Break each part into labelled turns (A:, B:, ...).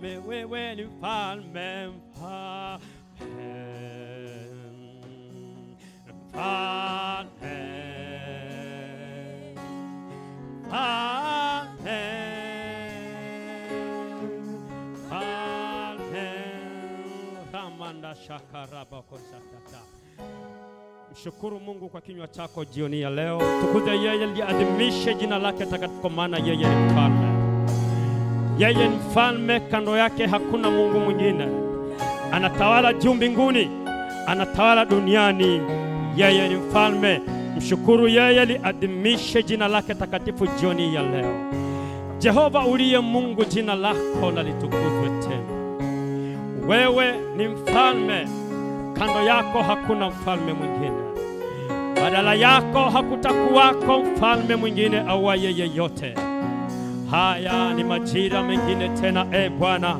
A: falme, wewe ni mfalme, mfalme, mfalme, mfalme, mfalme. Mshukuru Mungu kwa kinywa chako jioni ya leo, tukuze yeye, liadhimishe jina lake takatifu, maana yeye ni mfalme. Yeye ni mfalme, kando yake hakuna Mungu mwingine. Anatawala juu mbinguni, anatawala duniani. Yeye ni mfalme. Mshukuru yeye, liadhimishe jina lake takatifu jioni ya leo. Jehova uliye Mungu, jina lako na litukuzwe tena. Wewe ni mfalme, kando yako hakuna mfalme mwingine. Badala yako hakutakuwako mfalme mwingine awaye yeyote. Haya ni majira mengine tena, e Bwana,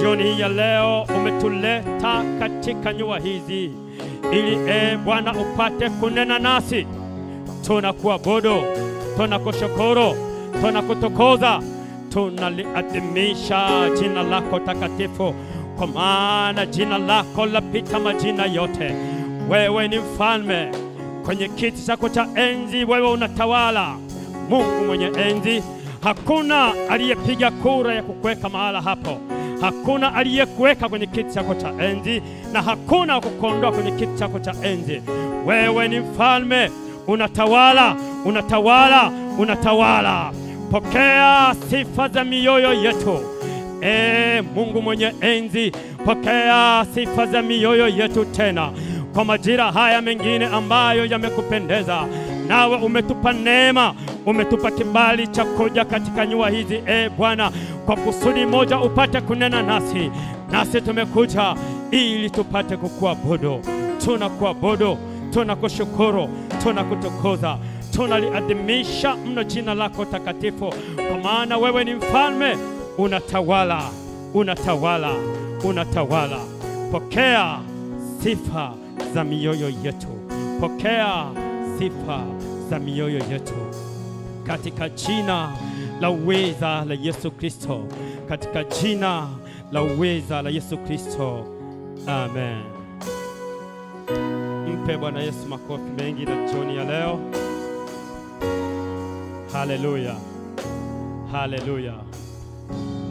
A: jioni hii ya leo umetuleta katika nyua hizi ili e Bwana upate kunena nasi. Tunakuabudu, tunakushukuru, tunakutukuza, tunaliadhimisha jina lako takatifu, kwa maana jina lako lapita majina yote. Wewe ni mfalme kwenye kiti chako cha enzi, wewe unatawala, Mungu mwenye enzi. Hakuna aliyepiga kura ya kukuweka mahala hapo, hakuna aliyekuweka kwenye kiti chako cha enzi, na hakuna wa kukuondoa kwenye kiti chako cha enzi. Wewe ni mfalme, unatawala, unatawala, unatawala. Pokea sifa za mioyo yetu. E Mungu mwenye enzi, pokea sifa za mioyo yetu tena kwa majira haya mengine ambayo yamekupendeza, nawe umetupa neema, umetupa kibali cha kuja katika nyua hizi, e Bwana, kwa kusudi moja, upate kunena nasi, nasi tumekuja ili tupate kukuabudu. Tunakuabudu, tunakushukuru, tunakutukuza, tunaliadhimisha mno jina lako takatifu, kwa maana wewe ni mfalme, unatawala, unatawala, unatawala. Pokea sifa za mioyo yetu, pokea sifa za mioyo yetu katika jina la uweza la Yesu Kristo, katika jina la uweza la Yesu Kristo, amen. Mpe Bwana Yesu makofi mengi na jioni ya leo. Haleluya, haleluya.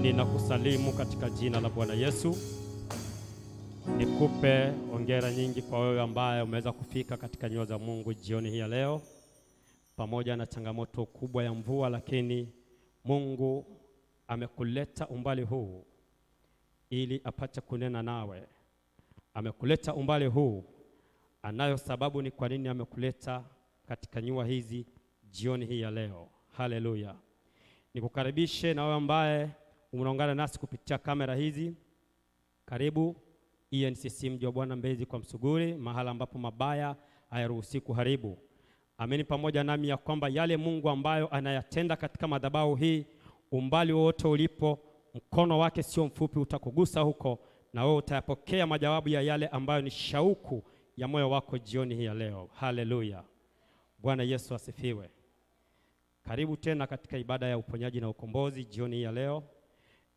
A: Ninakusalimu katika jina la Bwana Yesu. Nikupe ongera nyingi kwa wewe ambaye umeweza kufika katika nyua za Mungu jioni hii ya leo, pamoja na changamoto kubwa ya mvua, lakini Mungu amekuleta umbali huu ili apate kunena nawe. Amekuleta umbali huu, anayo sababu ni kwa nini amekuleta katika nyua hizi jioni hii ya leo. Haleluya! Nikukaribishe na wewe ambaye unaungana nasi kupitia kamera hizi, karibu ENCC mji wa Bwana Mbezi kwa Msuguri, mahala ambapo mabaya hayaruhusi kuharibu. Amini pamoja nami ya kwamba yale Mungu ambayo anayatenda katika madhabahu hii, umbali wowote ulipo, mkono wake sio mfupi, utakugusa huko na wewe utayapokea majawabu ya yale ambayo ni shauku ya moyo wako jioni hii ya leo. Haleluya! Bwana Yesu asifiwe. Karibu tena katika ibada ya uponyaji na ukombozi jioni hii ya leo.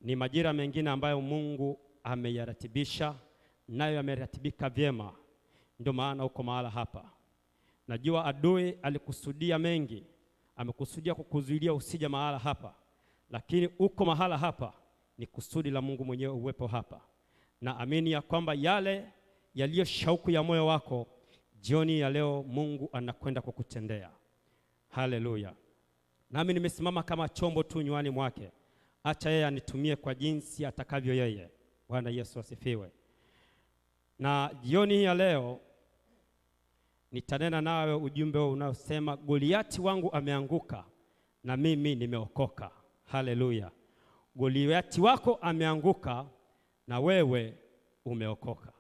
A: Ni majira mengine ambayo Mungu ameyaratibisha nayo yameratibika vyema, ndio maana uko mahala hapa. Najua adui alikusudia mengi, amekusudia kukuzuilia usija mahala hapa, lakini uko mahala hapa, ni kusudi la Mungu mwenyewe uwepo hapa, na amini ya kwamba yale yaliyo shauku ya moyo wako jioni ya leo Mungu anakwenda kukutendea. Haleluya! Nami nimesimama kama chombo tu nywani mwake, acha yeye anitumie kwa jinsi atakavyo yeye. Bwana Yesu asifiwe. Na jioni hii ya leo nitanena nawe ujumbe unaosema Goliati wangu ameanguka na mimi nimeokoka. Haleluya! Goliati wako ameanguka na wewe umeokoka.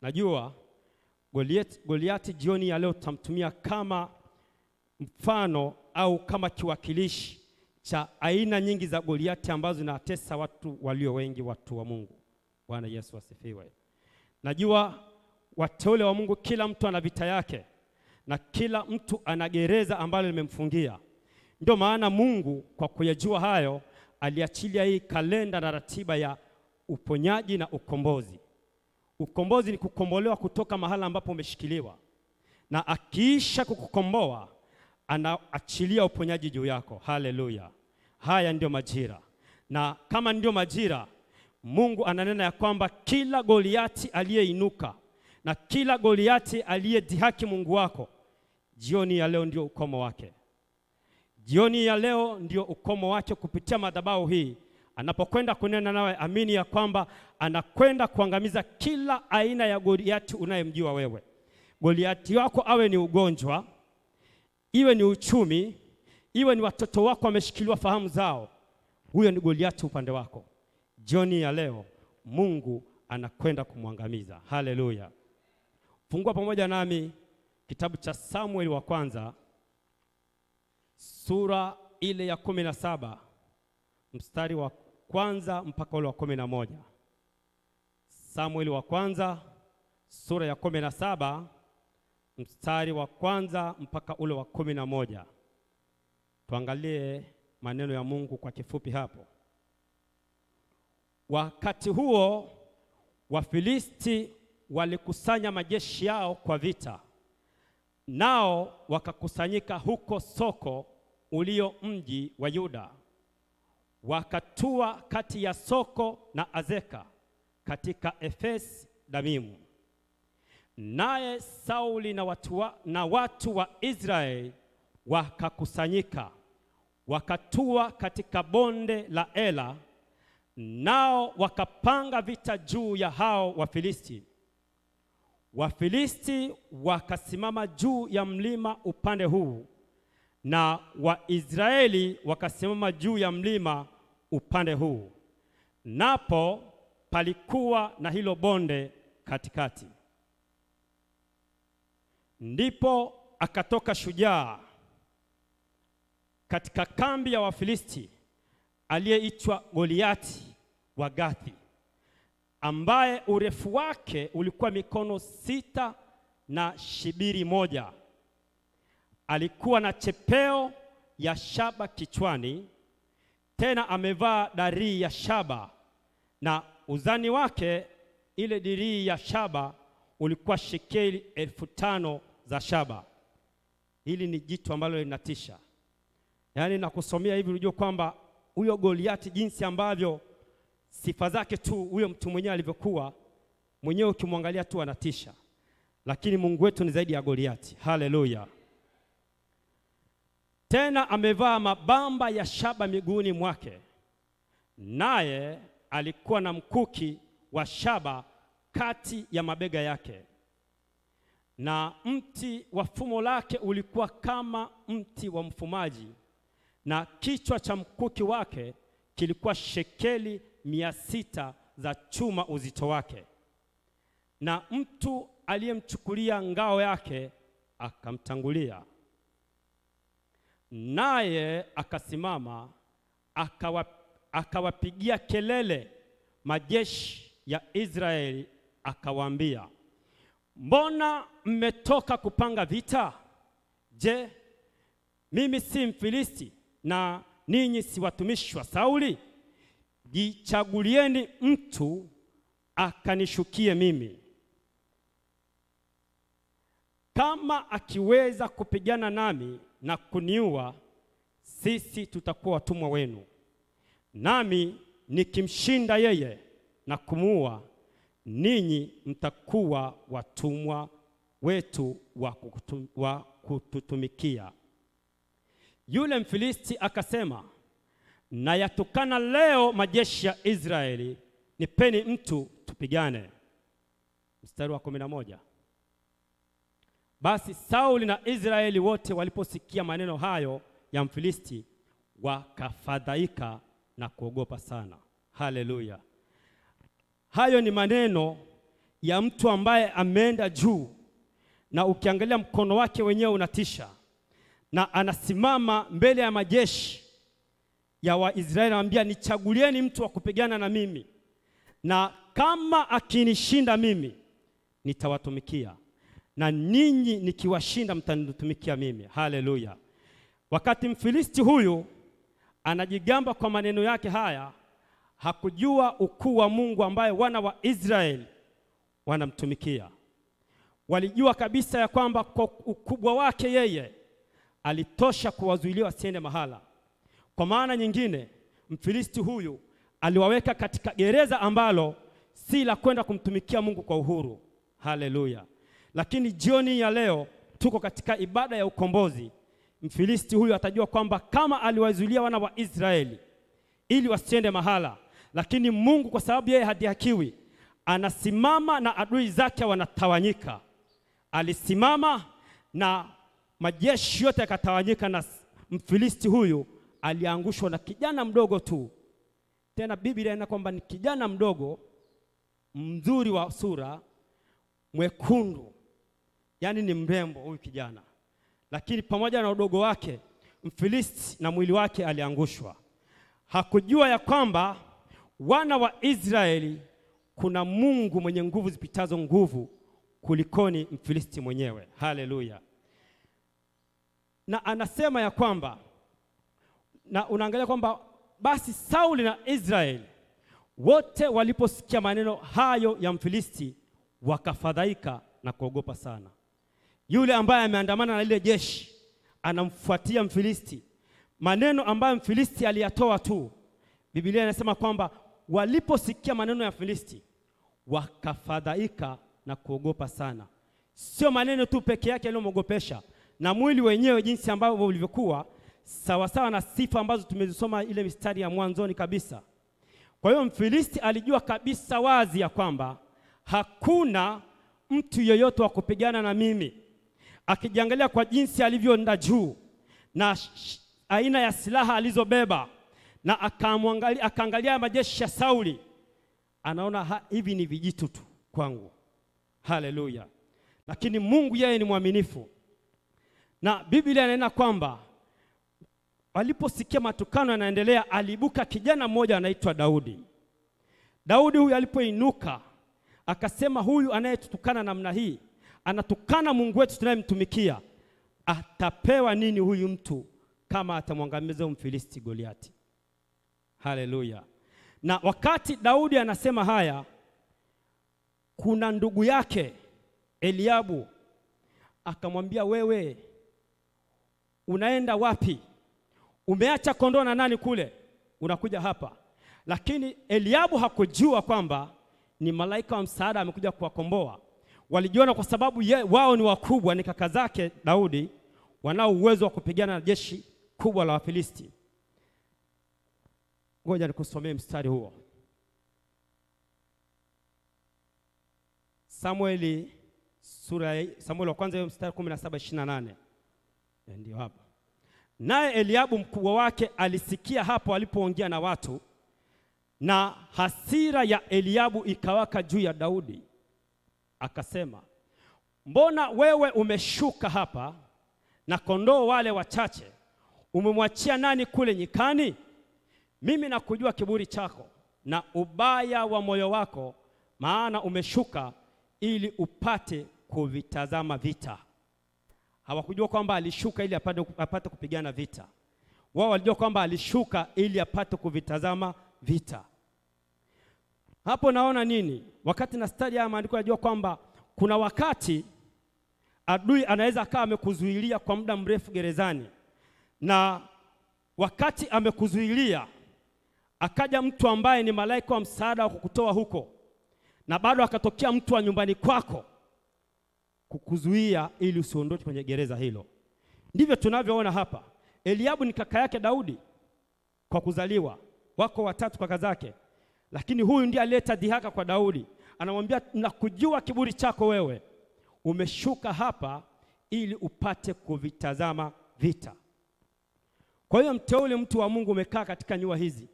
A: Najua Goliati, Goliati jioni ya leo tutamtumia kama mfano au kama kiwakilishi cha aina nyingi za Goliati ambazo zinatesa watu walio wengi, watu wa Mungu. Bwana Yesu asifiwe. Najua wateule wa Mungu, kila mtu ana vita yake na kila mtu ana gereza ambalo limemfungia. Ndio maana Mungu kwa kuyajua hayo aliachilia hii kalenda na ratiba ya uponyaji na ukombozi. Ukombozi ni kukombolewa kutoka mahala ambapo umeshikiliwa, na akiisha kukukomboa anaachilia uponyaji juu yako. Haleluya! Haya ndio majira, na kama ndio majira, Mungu ananena ya kwamba kila Goliati aliyeinuka na kila Goliati aliyedhihaki Mungu wako, jioni ya leo ndio ukomo wake. Jioni ya leo ndio ukomo wake kupitia madhabahu hii. Anapokwenda kunena nawe, amini ya kwamba anakwenda kuangamiza kila aina ya Goliati unayemjua wewe. Goliati wako awe ni ugonjwa, iwe ni uchumi, iwe ni watoto wako wameshikiliwa fahamu zao, huyo ni Goliati upande wako. Jioni ya leo Mungu anakwenda kumwangamiza. Haleluya! Fungua pamoja nami kitabu cha Samueli wa kwanza sura ile ya kumi na saba mstari wa kwanza mpaka ule wa kumi na moja. Samueli wa kwanza sura ya kumi na saba mstari wa kwanza mpaka ule wa kumi na moja. Tuangalie maneno ya Mungu kwa kifupi hapo. Wakati huo Wafilisti walikusanya majeshi yao kwa vita, nao wakakusanyika huko Soko ulio mji wa Yuda, wakatua kati ya Soko na Azeka katika Efes Damimu. Naye Sauli na watu wa, na watu wa Israeli wakakusanyika. Wakatua katika bonde la Ela, nao wakapanga vita juu ya hao Wafilisti. Wafilisti wakasimama juu ya mlima upande huu na Waisraeli wakasimama juu ya mlima upande huu, napo palikuwa na hilo bonde katikati. Ndipo akatoka shujaa katika kambi ya Wafilisti aliyeitwa Goliati wa Gathi, ambaye urefu wake ulikuwa mikono sita na shibiri moja. Alikuwa na chepeo ya shaba kichwani, tena amevaa darii ya shaba, na uzani wake ile dirii ya shaba ulikuwa shekeli elfu tano za shaba. Hili ni jitu ambalo linatisha. Yaani nakusomea hivi unajua kwamba huyo Goliati jinsi ambavyo sifa zake tu huyo mtu mwenyewe alivyokuwa mwenyewe, ukimwangalia tu anatisha, lakini Mungu wetu ni zaidi ya Goliati. Haleluya! Tena amevaa mabamba ya shaba miguuni mwake, naye alikuwa na mkuki wa shaba kati ya mabega yake, na mti wa fumo lake ulikuwa kama mti wa mfumaji, na kichwa cha mkuki wake kilikuwa shekeli mia sita za chuma uzito wake. Na mtu aliyemchukulia ngao yake akamtangulia, naye akasimama akawa, akawapigia kelele majeshi ya Israeli akawaambia, mbona mmetoka kupanga vita? Je, mimi si Mfilisti na ninyi si watumishi wa Sauli? Jichagulieni mtu akanishukie mimi, kama akiweza kupigana nami na kuniua, sisi tutakuwa watumwa wenu, nami nikimshinda yeye na kumuua, ninyi mtakuwa watumwa wetu wa wa kututumikia. Yule Mfilisti akasema, na yatukana leo majeshi ya Israeli, nipeni mtu tupigane. Mstari wa kumi na moja. Basi Sauli na Israeli wote waliposikia maneno hayo ya Mfilisti wakafadhaika na kuogopa sana. Haleluya! Hayo ni maneno ya mtu ambaye ameenda juu, na ukiangalia mkono wake wenyewe unatisha, na anasimama mbele ya majeshi ya Waisraeli, anamwambia nichagulieni mtu wa kupigana na mimi, na kama akinishinda mimi nitawatumikia, na ninyi nikiwashinda mtanitumikia mimi. Haleluya! Wakati Mfilisti huyu anajigamba kwa maneno yake haya, hakujua ukuu wa Mungu ambaye wana wa Israeli wanamtumikia. Walijua kabisa ya kwamba kwa ukubwa wake yeye alitosha kuwazuilia wasiende mahala. Kwa maana nyingine, Mfilisti huyu aliwaweka katika gereza ambalo si la kwenda kumtumikia Mungu kwa uhuru. Haleluya! Lakini jioni ya leo tuko katika ibada ya ukombozi. Mfilisti huyu atajua kwamba kama aliwazuilia wana wa Israeli ili wasiende mahala, lakini Mungu kwa sababu yeye hadihakiwi, anasimama na adui zake wanatawanyika. Alisimama na majeshi yote yakatawanyika, na Mfilisti huyu aliangushwa na kijana mdogo tu. Tena Biblia ina kwamba ni kijana mdogo mzuri wa sura, mwekundu, yaani ni mrembo huyu kijana, lakini pamoja na udogo wake Mfilisti na mwili wake aliangushwa. Hakujua ya kwamba wana wa Israeli kuna Mungu mwenye nguvu zipitazo nguvu kulikoni Mfilisti mwenyewe. Haleluya! Na anasema ya kwamba na unaangalia kwamba basi Sauli na Israeli wote waliposikia maneno hayo ya Mfilisti wakafadhaika na kuogopa sana. Yule ambaye ameandamana na lile jeshi anamfuatia Mfilisti, maneno ambayo Mfilisti aliyatoa tu, Biblia inasema kwamba waliposikia maneno ya Filisti wakafadhaika na kuogopa sana. Sio maneno tu peke yake yaliyomwogopesha, na mwili wenyewe jinsi ambavyo ulivyokuwa sawasawa na sifa ambazo tumezisoma ile mistari ya mwanzoni kabisa. Kwa hiyo Mfilisti alijua kabisa wazi ya kwamba hakuna mtu yeyote wa kupigana na mimi. Akijiangalia kwa jinsi alivyoenda juu na aina ya silaha alizobeba na akamwangalia, akaangalia majeshi ya Sauli, anaona ha, hivi ni vijitu tu kwangu. Haleluya! Lakini Mungu yeye ni mwaminifu, na Biblia inanena kwamba waliposikia matukano yanaendelea, aliibuka kijana mmoja anaitwa Daudi. Daudi huyu alipoinuka akasema, huyu anayetutukana namna hii anatukana Mungu wetu tunayemtumikia, atapewa nini huyu mtu kama atamwangamiza Mfilisti Goliati? Haleluya! Na wakati Daudi anasema haya, kuna ndugu yake Eliabu akamwambia, wewe unaenda wapi? Umeacha kondoo na nani kule, unakuja hapa? Lakini Eliabu hakujua kwamba ni malaika wa msaada amekuja kuwakomboa. Walijiona kwa sababu ye, wao ni wakubwa, ni kaka zake Daudi, wanao uwezo wa kupigana na jeshi kubwa la Wafilisti. Ngoja nikusomee mstari huo. Samueli sura Samueli wa kwanza mstari 17 28. Ndio hapa. Naye Eliabu mkubwa wake alisikia hapo alipoongea na watu, na hasira ya Eliabu ikawaka juu ya Daudi, akasema, mbona wewe umeshuka hapa na kondoo wale wachache umemwachia nani kule nyikani? Mimi nakujua kiburi chako na ubaya wa moyo wako, maana umeshuka ili upate kuvitazama vita. Hawakujua kwamba alishuka ili apate, kupigana vita. Wao walijua kwamba alishuka ili apate kuvitazama vita. Hapo naona nini? Wakati na stadi ya maandiko najua kwamba kuna wakati adui anaweza akawa amekuzuilia kwa muda mrefu gerezani, na wakati amekuzuilia akaja mtu ambaye ni malaika wa msaada wa kukutoa huko, na bado akatokea mtu wa nyumbani kwako kukuzuia ili usiondoke kwenye gereza hilo. Ndivyo tunavyoona hapa. Eliabu ni kaka yake Daudi kwa kuzaliwa, wako watatu kaka zake, lakini huyu ndiye aliyeta dhihaka kwa Daudi. Anamwambia, nakujua kiburi chako wewe, umeshuka hapa ili upate kuvitazama vita. Kwa hiyo mteule, mtu wa Mungu, umekaa katika nyua hizi,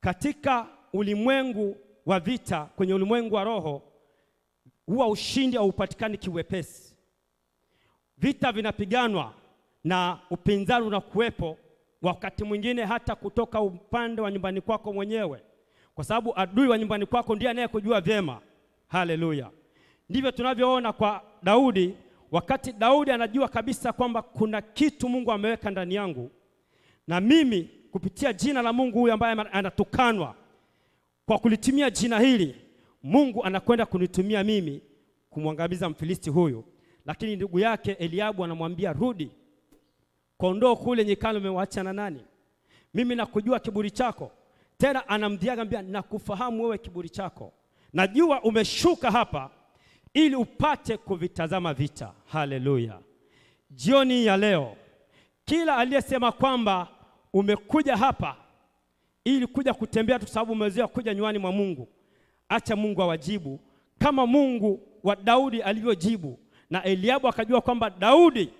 A: katika ulimwengu wa vita, kwenye ulimwengu wa roho huwa ushindi haupatikani kiwepesi. Vita vinapiganwa na upinzani unakuwepo, wakati mwingine hata kutoka upande wa nyumbani kwako mwenyewe, kwa sababu adui wa nyumbani kwako ndiye anayekujua vyema. Haleluya! Ndivyo tunavyoona kwa Daudi. Wakati Daudi anajua kabisa kwamba kuna kitu Mungu ameweka ndani yangu, na mimi kupitia jina la Mungu huyu ambaye anatukanwa, kwa kulitimia jina hili, Mungu anakwenda kunitumia mimi kumwangamiza Mfilisti huyu. Lakini ndugu yake Eliabu anamwambia rudi, kondoo kule nyikani umewaacha na nani? Mimi nakujua kiburi chako. Tena anamdhiaga mbia, nakufahamu wewe kiburi chako, najua umeshuka hapa ili upate kuvitazama vita. Haleluya! Jioni ya leo, kila aliyesema kwamba umekuja hapa ili kuja kutembea tu sababu umezoea kuja nywani mwa Mungu, acha Mungu awajibu kama Mungu wa Daudi alivyojibu, na Eliabu akajua kwamba Daudi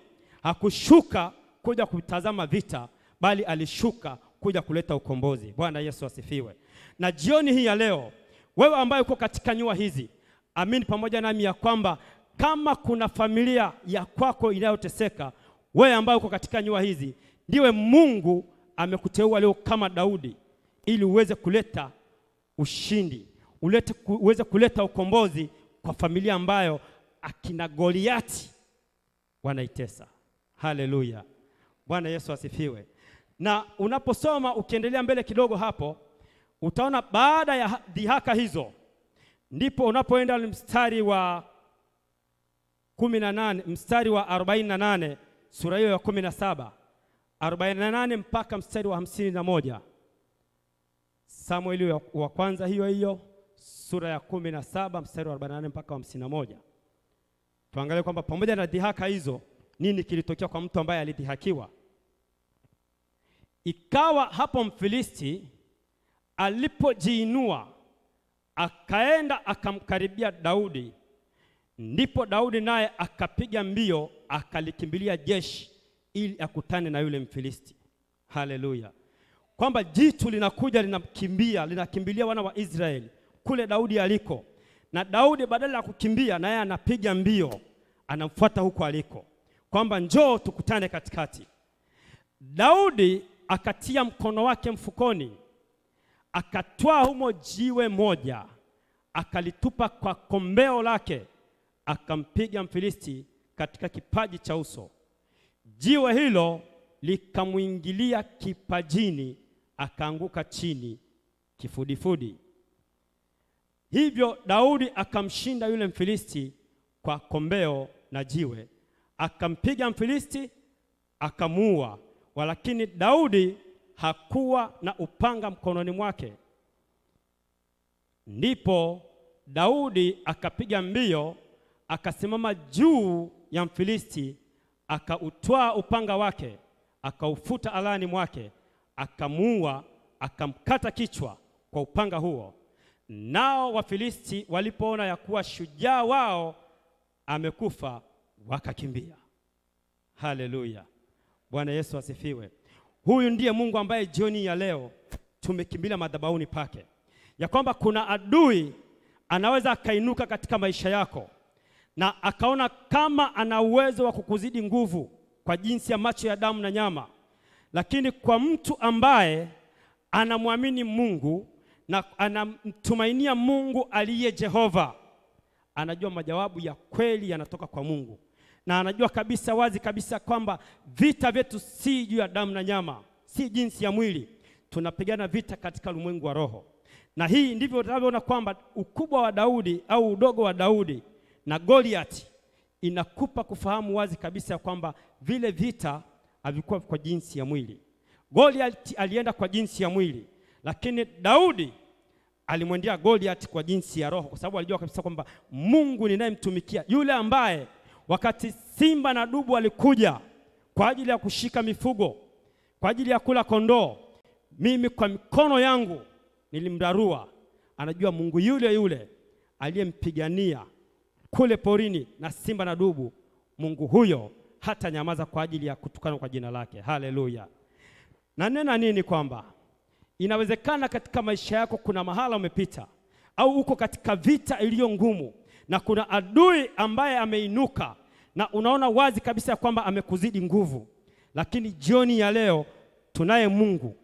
A: hakushuka kuja kutazama vita, bali alishuka kuja kuleta ukombozi. Bwana Yesu asifiwe. Na jioni hii ya leo, wewe ambaye uko katika nyua hizi, amini pamoja nami ya kwamba kama kuna familia ya kwako inayoteseka, wewe ambaye uko katika nyua hizi, ndiwe Mungu amekuteua leo kama Daudi, ili uweze kuleta ushindi, ulete, uweze kuleta ukombozi kwa familia ambayo akina Goliati wanaitesa. Haleluya, Bwana Yesu asifiwe. Na unaposoma ukiendelea mbele kidogo hapo, utaona baada ya dhihaka hizo, ndipo unapoenda mstari wa kumi na nane mstari wa arobaini na nane sura hiyo ya kumi na saba arobaini na nane mpaka mstari wa hamsini na moja Samueli wa kwanza hiyo hiyo sura ya kumi na saba mstari wa 48 mpaka hamsini na moja tuangalie kwamba pamoja na dhihaka hizo nini kilitokea kwa mtu ambaye alidhihakiwa. Ikawa hapo Mfilisti alipojiinua akaenda akamkaribia Daudi, ndipo Daudi naye akapiga mbio akalikimbilia jeshi ili akutane na yule Mfilisti. Haleluya! Kwamba jitu linakuja linakimbia linakimbilia wana wa Israeli kule Daudi aliko, na Daudi badala ya kukimbia, naye anapiga mbio anamfuata huko aliko, kwamba njoo tukutane katikati. Daudi akatia mkono wake mfukoni, akatwaa humo jiwe moja, akalitupa kwa kombeo lake, akampiga Mfilisti katika kipaji cha uso. Jiwe hilo likamwingilia kipajini, akaanguka chini kifudifudi. Hivyo Daudi akamshinda yule Mfilisti kwa kombeo na jiwe, akampiga Mfilisti akamuua, walakini Daudi hakuwa na upanga mkononi mwake. Ndipo Daudi akapiga mbio, akasimama juu ya Mfilisti, akautwaa upanga wake, akaufuta alani mwake, akamuua, akamkata kichwa kwa upanga huo. Nao Wafilisti walipoona ya kuwa shujaa wao amekufa, wakakimbia. Haleluya, Bwana Yesu asifiwe. Huyu ndiye Mungu ambaye jioni ya leo tumekimbilia madhabahuni pake, ya kwamba kuna adui anaweza akainuka katika maisha yako na akaona kama ana uwezo wa kukuzidi nguvu kwa jinsi ya macho ya damu na nyama, lakini kwa mtu ambaye anamwamini Mungu na anamtumainia Mungu aliye Jehova, anajua majawabu ya kweli yanatoka kwa Mungu, na anajua kabisa wazi kabisa kwamba vita vyetu si juu ya damu na nyama, si jinsi ya mwili. Tunapigana vita katika ulimwengu wa roho, na hii ndivyo tunavyoona kwamba ukubwa wa Daudi au udogo wa Daudi na Goliati inakupa kufahamu wazi kabisa kwamba vile vita havikuwa kwa jinsi ya mwili. Goliati alienda kwa jinsi ya mwili, lakini Daudi alimwendea Goliath kwa jinsi ya roho, kwa sababu alijua kabisa kwamba Mungu ninayemtumikia yule ambaye wakati simba na dubu alikuja kwa ajili ya kushika mifugo, kwa ajili ya kula kondoo, mimi kwa mikono yangu nilimdarua. Anajua Mungu yule yule aliyempigania kule porini na simba na dubu, Mungu huyo hata nyamaza kwa ajili ya kutukana kwa jina lake. Haleluya! Na nena nini? Kwamba inawezekana katika maisha yako kuna mahala umepita au uko katika vita iliyo ngumu, na kuna adui ambaye ameinuka na unaona wazi kabisa ya kwamba amekuzidi nguvu, lakini jioni ya leo tunaye Mungu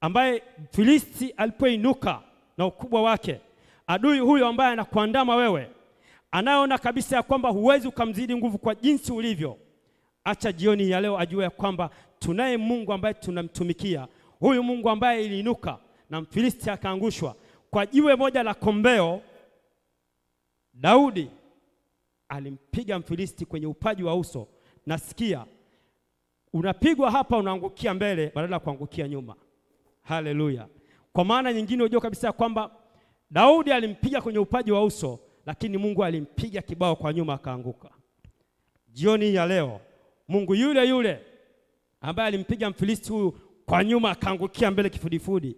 A: ambaye Filisti alipoinuka na ukubwa wake, adui huyo ambaye anakuandama wewe, anayeona kabisa ya kwamba huwezi ukamzidi nguvu kwa jinsi ulivyo, acha jioni ya leo ajue ya kwamba tunaye Mungu ambaye tunamtumikia. Huyu Mungu ambaye iliinuka na Mfilisti akaangushwa kwa jiwe moja la kombeo. Daudi alimpiga Mfilisti kwenye upaji wa uso. Nasikia unapigwa hapa, unaangukia mbele badala ya kuangukia nyuma. Haleluya! Kwa maana nyingine, unajua kabisa kwamba Daudi alimpiga kwenye upaji wa uso, lakini Mungu alimpiga kibao kwa nyuma akaanguka. Jioni ya leo Mungu yule yule ambaye alimpiga Mfilisti huyu kwa nyuma akaangukia mbele kifudifudi,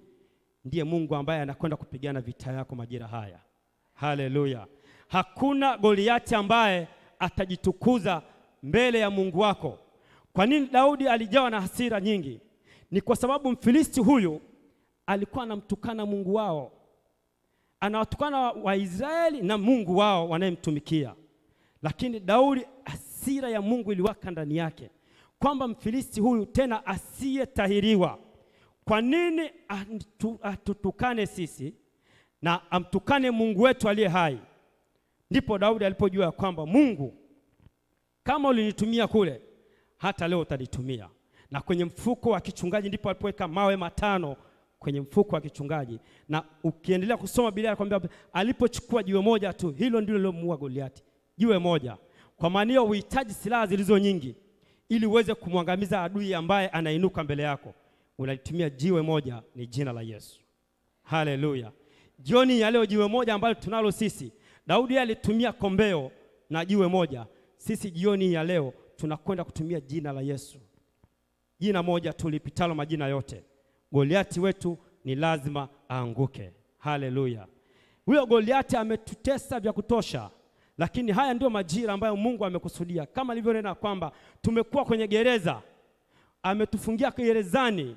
A: ndiye Mungu ambaye anakwenda kupigana vita yako majira haya. Haleluya! Hakuna Goliati ambaye atajitukuza mbele ya Mungu wako. Kwa nini Daudi alijawa na hasira nyingi? Ni kwa sababu Mfilisti huyu alikuwa anamtukana Mungu wao, anawatukana Waisraeli na Mungu wao wanayemtumikia. Lakini Daudi, hasira ya Mungu iliwaka ndani yake kwamba Mfilisti huyu tena asiyetahiriwa, kwa nini atu- atutukane sisi na amtukane Mungu wetu aliye hai? Ndipo Daudi alipojua ya kwamba Mungu, kama ulinitumia kule, hata leo utanitumia. Na kwenye mfuko wa kichungaji ndipo alipoweka mawe matano kwenye mfuko wa kichungaji, na ukiendelea kusoma Biblia anakuambia alipochukua jiwe moja tu, hilo ndilo lilomuua Goliati, jiwe moja. Kwa maana hiyo uhitaji silaha zilizo nyingi ili uweze kumwangamiza adui ambaye anainuka mbele yako. Unalitumia jiwe moja, ni jina la Yesu. Haleluya! Jioni ya leo jiwe moja ambalo tunalo sisi, Daudi alitumia kombeo na jiwe moja. Sisi jioni ya leo tunakwenda kutumia jina la Yesu, jina moja tulipitalo majina yote. Goliati wetu ni lazima aanguke. Haleluya! Huyo Goliati ametutesa vya kutosha, lakini haya ndio majira ambayo Mungu amekusudia, kama alivyonena kwamba tumekuwa kwenye gereza, ametufungia gerezani.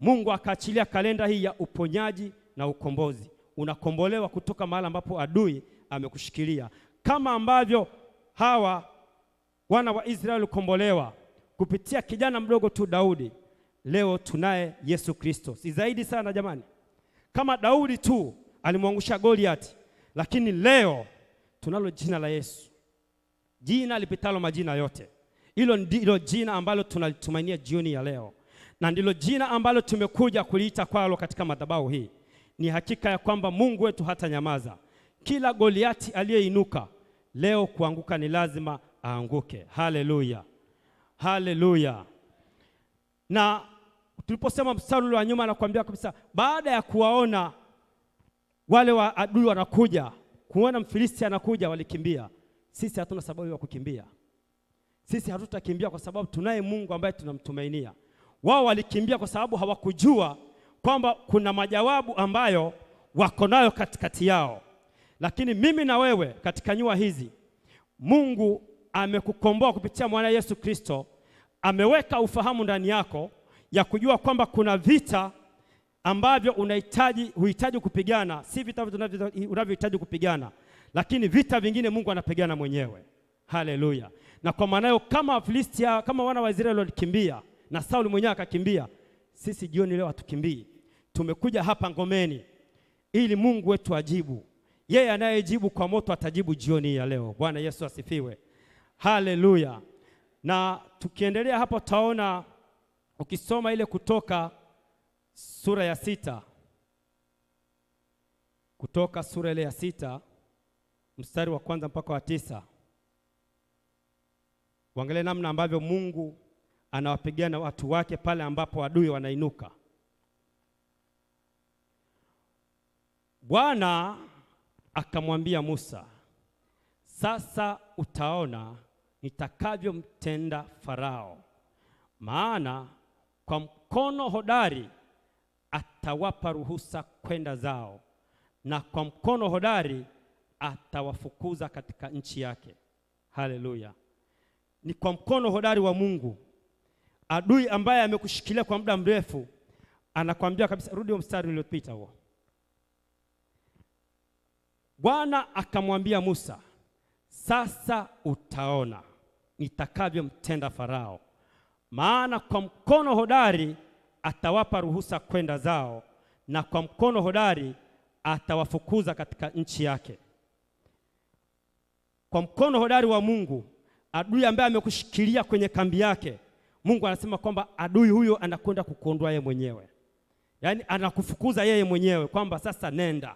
A: Mungu akaachilia kalenda hii ya uponyaji na ukombozi. Unakombolewa kutoka mahali ambapo adui amekushikilia, kama ambavyo hawa wana wa Israeli walikombolewa kupitia kijana mdogo tu Daudi. Leo tunaye Yesu Kristo, si zaidi sana jamani? Kama Daudi tu alimwangusha Goliati, lakini leo tunalo jina la Yesu, jina lipitalo majina yote. Hilo ndilo jina ambalo tunalitumainia jioni ya leo, na ndilo jina ambalo tumekuja kuliita kwalo katika madhabahu hii. Ni hakika ya kwamba Mungu wetu hata nyamaza. Kila Goliati aliyeinuka leo kuanguka ni lazima aanguke. Haleluya, haleluya. Na tuliposema mstari ule wa nyuma, anakuambia kabisa, baada ya kuwaona wale wa adui wanakuja, kuona Mfilisti anakuja, walikimbia. Sisi hatuna sababu ya kukimbia. Sisi hatutakimbia kwa sababu tunaye Mungu ambaye tunamtumainia. Wao walikimbia kwa sababu hawakujua kwamba kuna majawabu ambayo wako nayo katikati yao. Lakini mimi na wewe katika nyua hizi, Mungu amekukomboa kupitia mwana Yesu Kristo, ameweka ufahamu ndani yako ya kujua kwamba kuna vita ambavyo unahitaji huhitaji kupigana, si vita unavyohitaji kupigana, lakini vita vingine Mungu anapigana mwenyewe. Haleluya! Na kwa maana hiyo, kama Wafilisti, kama wana wa Israeli walikimbia na Sauli mwenyewe akakimbia, sisi jioni leo hatukimbii. Tumekuja hapa ngomeni ili Mungu wetu ajibu. Yeye anayejibu kwa moto atajibu jioni ya leo. Bwana Yesu asifiwe, haleluya. Na tukiendelea hapo, taona ukisoma ile Kutoka sura ya sita, Kutoka sura ile ya sita mstari wa kwanza mpaka wa tisa, uangalie namna ambavyo Mungu anawapigana watu wake pale ambapo adui wanainuka. Bwana akamwambia Musa, sasa utaona nitakavyomtenda Farao, maana kwa mkono hodari atawapa ruhusa kwenda zao, na kwa mkono hodari atawafukuza katika nchi yake. Haleluya! Ni kwa mkono hodari wa Mungu. Adui ambaye amekushikilia kwa muda mrefu anakwambia kabisa, rudi mstari uliopita huo. Bwana akamwambia Musa, sasa utaona nitakavyomtenda Farao, maana kwa mkono hodari atawapa ruhusa kwenda zao, na kwa mkono hodari atawafukuza katika nchi yake. Kwa mkono hodari wa Mungu, adui ambaye amekushikilia kwenye kambi yake, Mungu anasema kwamba adui huyo anakwenda kukuondoa yeye mwenyewe, yaani anakufukuza yeye mwenyewe, kwamba sasa nenda.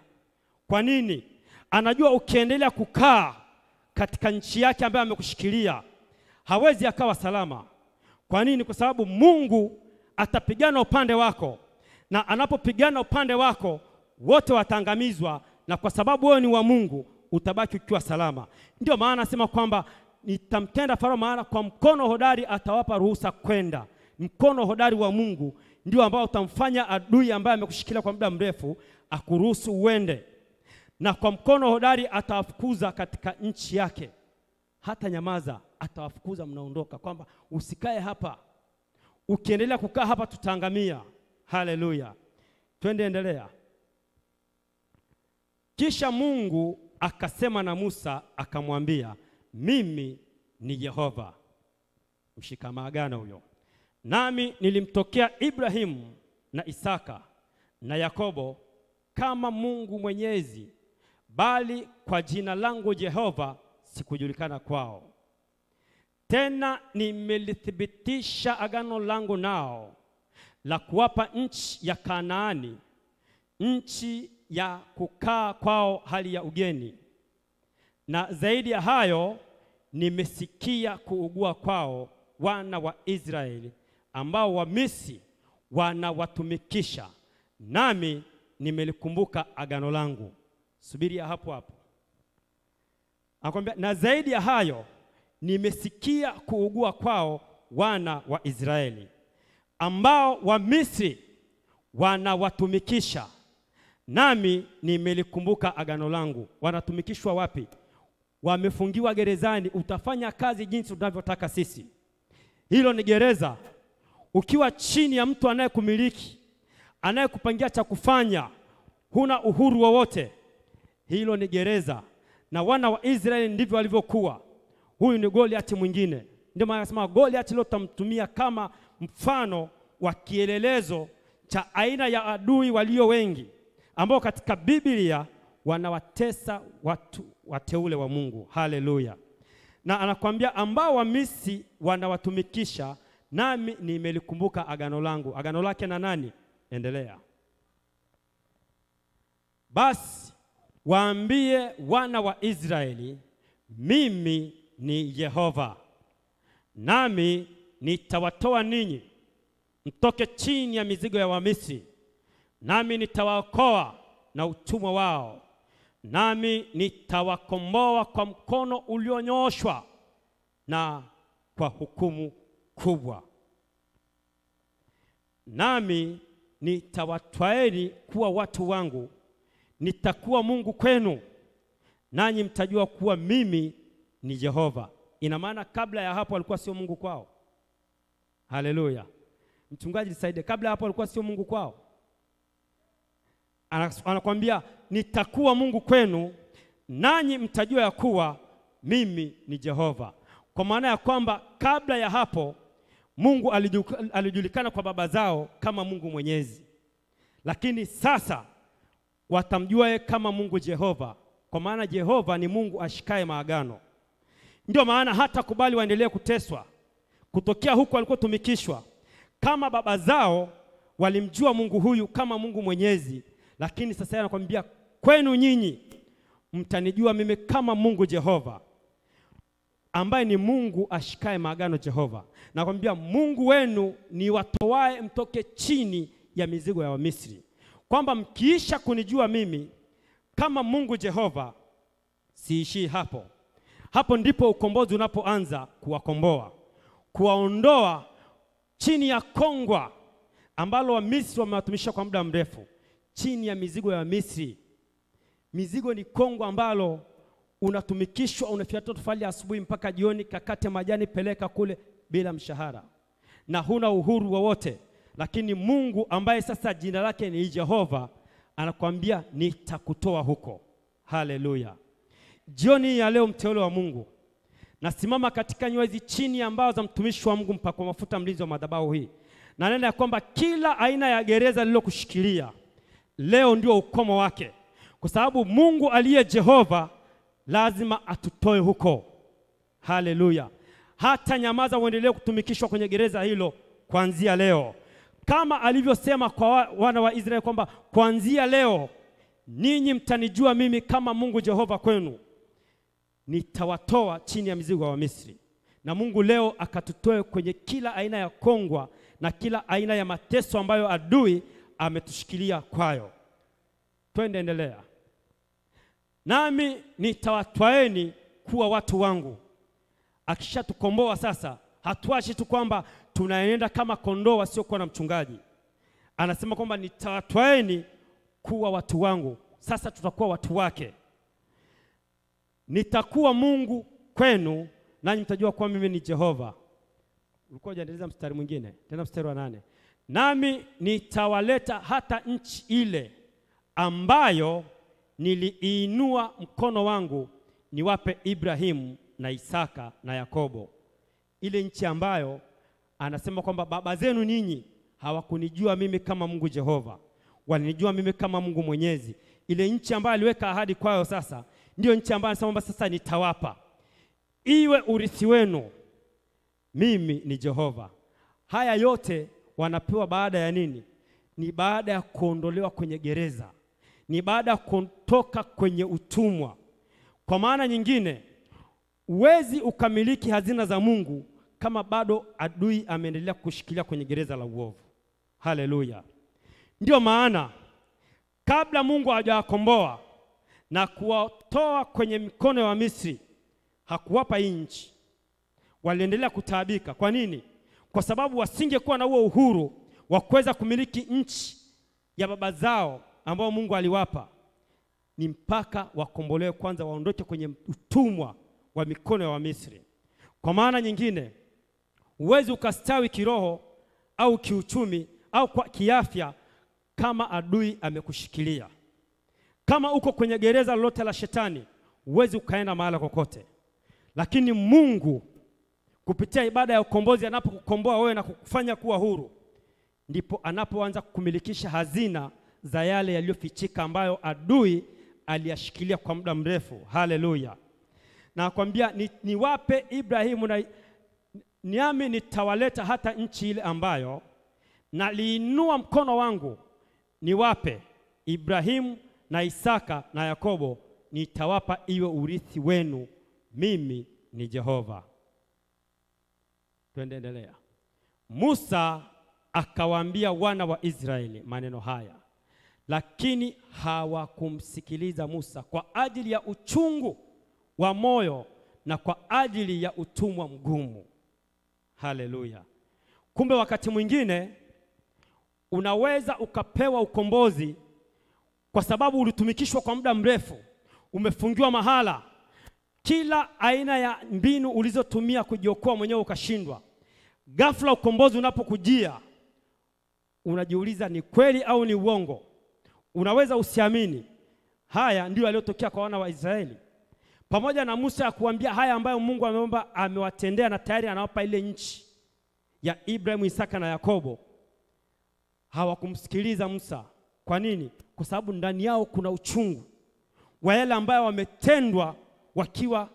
A: Kwa nini? Anajua ukiendelea kukaa katika nchi yake ambayo amekushikilia hawezi akawa salama. Kwa nini? Kwa sababu Mungu atapigana upande wako, na anapopigana upande wako wote wataangamizwa, na kwa sababu wewe ni wa Mungu utabaki ukiwa salama. Ndio maana anasema kwamba nitamtenda Farao, maana kwa mkono hodari atawapa ruhusa kwenda. Mkono hodari wa Mungu ndio ambao utamfanya adui ambaye amekushikilia kwa muda mrefu akuruhusu uende, na kwa mkono hodari atawafukuza katika nchi yake. Hata nyamaza, atawafukuza, mnaondoka, kwamba usikae hapa, ukiendelea kukaa hapa tutaangamia. Haleluya, twende endelea. Kisha Mungu akasema na Musa akamwambia, mimi ni Yehova mshika maagano huyo, nami nilimtokea Ibrahimu na Isaka na Yakobo kama Mungu Mwenyezi, bali kwa jina langu Yehova sikujulikana kwao. Tena nimelithibitisha agano langu nao la kuwapa nchi ya Kanaani, nchi ya kukaa kwao hali ya ugeni. Na zaidi ya hayo, nimesikia kuugua kwao wana wa Israeli, ambao Wamisri wanawatumikisha, nami nimelikumbuka agano langu. Subiria hapo hapo, akwambia na zaidi ya hayo, nimesikia kuugua kwao wana wa Israeli, ambao Wamisri wanawatumikisha nami nimelikumbuka agano langu. Wanatumikishwa wapi? Wamefungiwa gerezani. Utafanya kazi jinsi tunavyotaka sisi. Hilo ni gereza. Ukiwa chini ya mtu anayekumiliki, anayekupangia cha kufanya, huna uhuru wowote, hilo ni gereza. Na wana wa Israeli ndivyo walivyokuwa. Huyu ni Goliati mwingine. Ndio maana anasema Goliati leo tamtumia kama mfano wa kielelezo cha aina ya adui walio wengi ambao katika Biblia wanawatesa watu wateule wa Mungu. Haleluya! Na anakwambia ambao Wamisri wanawatumikisha, nami nimelikumbuka agano langu. Agano lake na nani? Endelea. Basi waambie wana wa Israeli, mimi ni Yehova, nami nitawatoa ninyi mtoke chini ya mizigo ya Wamisri. Nami nitawaokoa na utumwa wao, nami nitawakomboa kwa mkono ulionyooshwa na kwa hukumu kubwa. Nami nitawatwaeni kuwa watu wangu, nitakuwa Mungu kwenu, nanyi mtajua kuwa mimi ni Jehova. Ina maana kabla ya hapo alikuwa sio Mungu kwao. Haleluya, mchungaji nisaidie. Kabla ya hapo alikuwa sio Mungu kwao anakwambia nitakuwa Mungu kwenu nanyi mtajua ya kuwa mimi ni Jehova. Kwa maana ya kwamba kabla ya hapo Mungu alijulikana kwa baba zao kama Mungu Mwenyezi, lakini sasa watamjua yeye kama Mungu Jehova, kwa maana Jehova ni Mungu ashikaye maagano. Ndio maana hata kubali waendelee kuteswa kutokea huko walikotumikishwa, kama baba zao walimjua Mungu huyu kama Mungu Mwenyezi lakini sasa anakwambia kwenu nyinyi mtanijua mimi kama Mungu Jehova, ambaye ni Mungu ashikaye maagano Jehova. Nakwambia Mungu wenu ni watowae mtoke chini ya mizigo ya Wamisri, kwamba mkiisha kunijua mimi kama Mungu Jehova, siishii hapo. Hapo ndipo ukombozi unapoanza kuwakomboa, kuwaondoa chini ya kongwa ambalo Wamisri wamewatumisha kwa muda mrefu chini ya mizigo ya Misri. Mizigo ni kongwa ambalo unatumikishwa, unafyatua tofali asubuhi mpaka jioni, kakate majani, peleka kule bila mshahara, na huna uhuru wowote. Lakini Mungu ambaye sasa jina lake ni Jehova anakuambia nitakutoa huko. Haleluya! Jioni ya leo, mteule wa Mungu, nasimama katika nywezi chini ya mbao za mtumishi wa Mungu mpakwa mafuta, mlinzi wa madhabahu hii, na nena ya kwamba kila aina ya gereza lililokushikilia leo ndio ukomo wake, kwa sababu Mungu aliye Jehova lazima atutoe huko. Haleluya! hata nyamaza, uendelee kutumikishwa kwenye gereza hilo kuanzia leo, kama alivyosema kwa wana wa Israeli kwamba kuanzia leo ninyi mtanijua mimi kama Mungu Jehova kwenu, nitawatoa chini ya mizigo wa Misri. Na Mungu leo akatutoe kwenye kila aina ya kongwa na kila aina ya mateso ambayo adui ametushikilia kwayo. Twende endelea. Nami nitawatwaeni kuwa watu wangu. Akishatukomboa sasa, hatuachi tu kwamba tunaenda kama kondoo wasiokuwa na mchungaji. Anasema kwamba nitawatwaeni kuwa watu wangu. Sasa tutakuwa watu wake. Nitakuwa Mungu kwenu, nanyi mtajua kuwa mimi ni Jehova. Ulikuwa hujaendeleza mstari mwingine, tena mstari wa nane. Nami nitawaleta hata nchi ile ambayo niliinua mkono wangu niwape Ibrahimu na Isaka na Yakobo, ile nchi ambayo anasema kwamba baba zenu ninyi hawakunijua mimi kama Mungu Jehova, walinijua mimi kama Mungu Mwenyezi. Ile nchi ambayo aliweka ahadi kwayo, sasa ndiyo nchi ambayo anasema kwamba sasa nitawapa iwe urithi wenu, mimi ni Jehova. Haya yote wanapewa baada ya nini? Ni baada ya kuondolewa kwenye gereza, ni baada ya kutoka kwenye utumwa. Kwa maana nyingine, huwezi ukamiliki hazina za Mungu kama bado adui ameendelea kushikilia kwenye gereza la uovu. Haleluya! Ndiyo maana kabla Mungu hajawakomboa na kuwatoa kwenye mikono ya Misri, hakuwapa nchi, waliendelea kutaabika. Kwa nini? Kwa sababu wasingekuwa na huo uhuru wa kuweza kumiliki nchi ya baba zao ambao Mungu aliwapa, ni mpaka wakombolewe kwanza, waondoke kwenye utumwa wa mikono ya Wamisri. Kwa maana nyingine, huwezi ukastawi kiroho au kiuchumi au kwa kiafya kama adui amekushikilia. Kama uko kwenye gereza lolote la shetani, huwezi ukaenda mahala kokote. Lakini Mungu kupitia ibada ya ukombozi anapokukomboa wewe na kukufanya kuwa huru, ndipo anapoanza kukumilikisha hazina za yale yaliyofichika ambayo adui aliyashikilia kwa muda mrefu. Haleluya! Na akwambia ni, niwape Ibrahimu na niami nitawaleta hata nchi ile ambayo naliinua mkono wangu niwape Ibrahimu na Isaka na Yakobo, nitawapa iwe urithi wenu. Mimi ni Jehova. Tuendelea. Musa akawaambia wana wa Israeli maneno haya, lakini hawakumsikiliza Musa kwa ajili ya uchungu wa moyo na kwa ajili ya utumwa mgumu. Haleluya! Kumbe wakati mwingine unaweza ukapewa ukombozi kwa sababu ulitumikishwa kwa muda mrefu, umefungiwa mahala, kila aina ya mbinu ulizotumia kujiokoa mwenyewe ukashindwa. Ghafla ukombozi unapokujia, unajiuliza ni kweli au ni uongo? Unaweza usiamini. Haya ndiyo yaliyotokea kwa wana wa Israeli, pamoja na Musa ya kuambia haya ambayo Mungu ameomba amewatendea, na tayari anawapa ile nchi ya Ibrahimu, Isaka na Yakobo. Hawakumsikiliza Musa. Kwa nini? Kwa sababu ndani yao kuna uchungu wa yale ambayo wametendwa wakiwa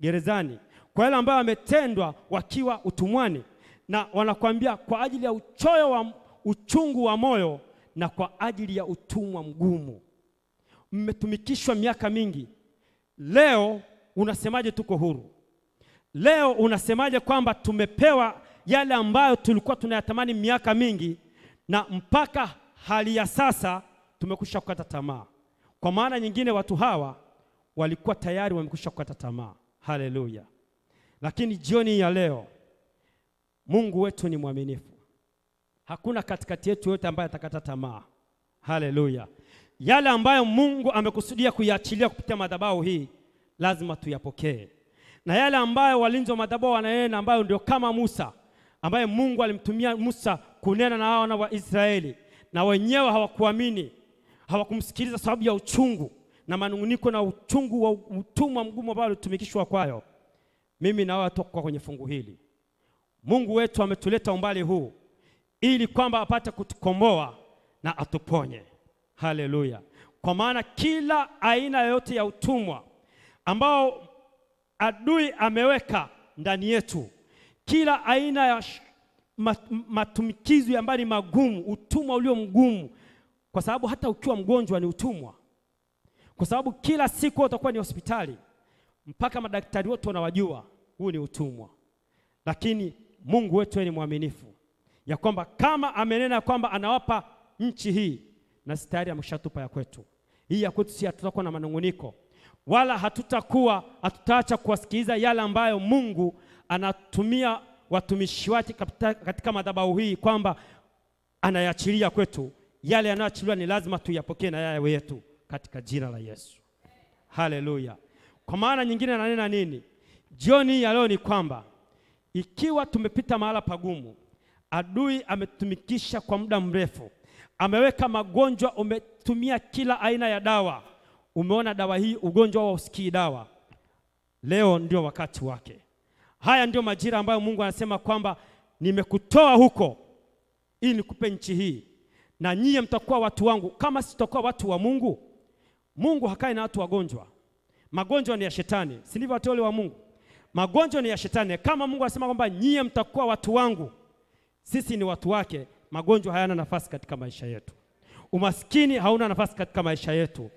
A: gerezani, kwa yale ambayo wametendwa wakiwa utumwani, na wanakuambia kwa ajili ya uchoyo wa uchungu wa moyo na kwa ajili ya utumwa mgumu. Mmetumikishwa miaka mingi, leo unasemaje tuko huru? Leo unasemaje kwamba tumepewa yale ambayo tulikuwa tunayatamani miaka mingi, na mpaka hali ya sasa tumekwisha kukata tamaa. Kwa maana nyingine, watu hawa walikuwa tayari wamekwisha kukata tamaa. Haleluya! Lakini jioni ya leo Mungu wetu ni mwaminifu. Hakuna katikati yetu yote ambaye atakata tamaa. Haleluya! Yale ambayo Mungu amekusudia kuyaachilia kupitia madhabahu hii lazima tuyapokee, na yale ambayo walinzi wa madhabahu wananena, ambayo ndio kama Musa, ambaye Mungu alimtumia Musa kunena na wana wa Israeli, na wenyewe hawakuamini, hawakumsikiliza sababu ya uchungu na manunguniko na uchungu wa utumwa mgumu ambao alitumikishwa kwayo, mimi na wewe toka kwenye fungu hili. Mungu wetu ametuleta umbali huu ili kwamba apate kutukomboa na atuponye. Haleluya! Kwa maana kila aina yoyote ya utumwa ambao adui ameweka ndani yetu, kila aina ya matumikizo ambayo ni magumu, utumwa ulio mgumu, kwa sababu hata ukiwa mgonjwa ni utumwa, kwa sababu kila siku utakuwa ni hospitali, mpaka madaktari wote wanawajua, huu ni utumwa. Lakini Mungu wetu ni mwaminifu, ya kwamba kama amenena kwamba anawapa nchi hii, na sisi tayari ameshatupa ya kwetu. Hii ya kwetu si hatutakuwa na manunguniko, wala hatutakuwa hatutaacha kuwasikiliza yale ambayo Mungu anatumia watumishi wake katika, madhabahu hii kwamba anayachilia kwetu. Yale yanayoachiliwa ni lazima tuyapokee na yawe yetu katika jina la Yesu. Haleluya! Kwa maana nyingine ananena nini jioni ya leo? Ni kwamba ikiwa tumepita mahala pagumu, adui ametumikisha kwa muda mrefu, ameweka magonjwa, umetumia kila aina ya dawa, umeona dawa hii, ugonjwa wa usikii dawa, leo ndio wakati wake. Haya ndio majira ambayo Mungu anasema kwamba nimekutoa huko ili nikupe nchi hii, na nyie mtakuwa watu wangu. Kama sitakuwa watu wa Mungu, Mungu hakai na watu wagonjwa. Magonjwa ni ya shetani, si ndivyo wateule wa Mungu? Magonjwa ni ya shetani. Kama Mungu anasema kwamba nyie mtakuwa watu wangu, sisi ni watu wake, magonjwa hayana nafasi katika maisha yetu. Umaskini hauna nafasi katika maisha yetu.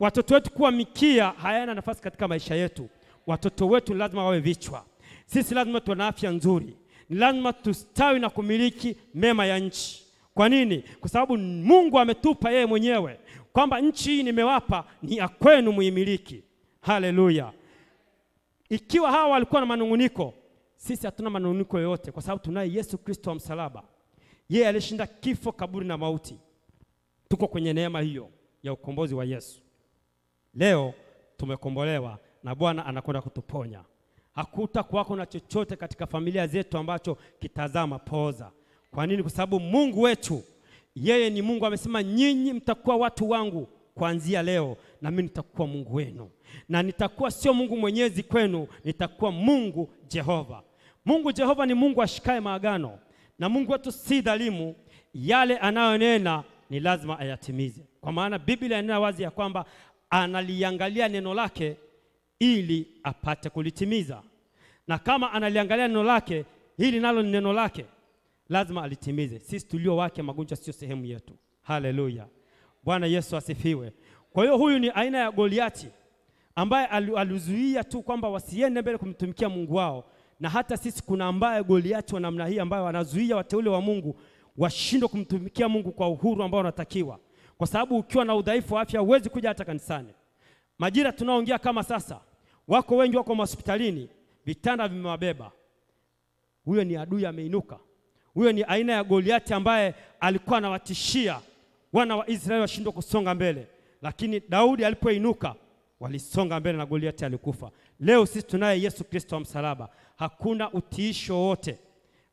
A: Watoto wetu kuwa mikia hayana nafasi katika maisha yetu. Watoto wetu lazima wawe vichwa. Sisi lazima tuwe na afya nzuri, ni lazima tustawi na kumiliki mema ya nchi. Kwa nini? Kwa sababu Mungu ametupa yeye mwenyewe kwamba nchi hii nimewapa, ni ya kwenu muimiliki. Haleluya! Ikiwa hawa walikuwa na manunguniko, sisi hatuna manunguniko yoyote, kwa sababu tunaye Yesu Kristo wa msalaba. Yeye alishinda kifo, kaburi na mauti. Tuko kwenye neema hiyo ya ukombozi wa Yesu. Leo tumekombolewa na Bwana anakwenda kutuponya. Hakutakuwako na chochote katika familia zetu ambacho kitazama poza. Kwa nini? Kwa sababu Mungu wetu yeye ni Mungu, amesema nyinyi mtakuwa watu wangu kuanzia leo, na mimi nitakuwa Mungu wenu, na nitakuwa sio Mungu mwenyezi kwenu, nitakuwa Mungu Jehova. Mungu Jehova ni Mungu ashikaye maagano, na Mungu wetu si dhalimu. Yale anayonena ni lazima ayatimize, kwa maana Biblia inena wazi ya kwamba analiangalia neno lake ili apate kulitimiza, na kama analiangalia neno lake, hili nalo ni neno lake, lazima alitimize. Sisi tulio wake, magonjwa sio sehemu yetu. Haleluya, Bwana Yesu asifiwe. Kwa hiyo huyu ni aina ya Goliati ambaye ali- alizuia tu kwamba wasiende mbele kumtumikia Mungu wao, na hata sisi kuna ambaye Goliati wa namna hii ambaye wanazuia wateule wa Mungu washindwe kumtumikia Mungu kwa uhuru ambao wanatakiwa, kwa sababu ukiwa na udhaifu wa afya huwezi kuja hata kanisani. Majira tunaoongea kama sasa, wako wengi wako hospitalini, vitanda vimewabeba. Huyo ni adui ameinuka. Huyo ni aina ya Goliati ambaye alikuwa anawatishia wana wa Israeli washindwe kusonga mbele, lakini Daudi alipoinuka walisonga mbele na Goliati alikufa. Leo sisi tunaye Yesu Kristo wa msalaba. Hakuna utiisho wote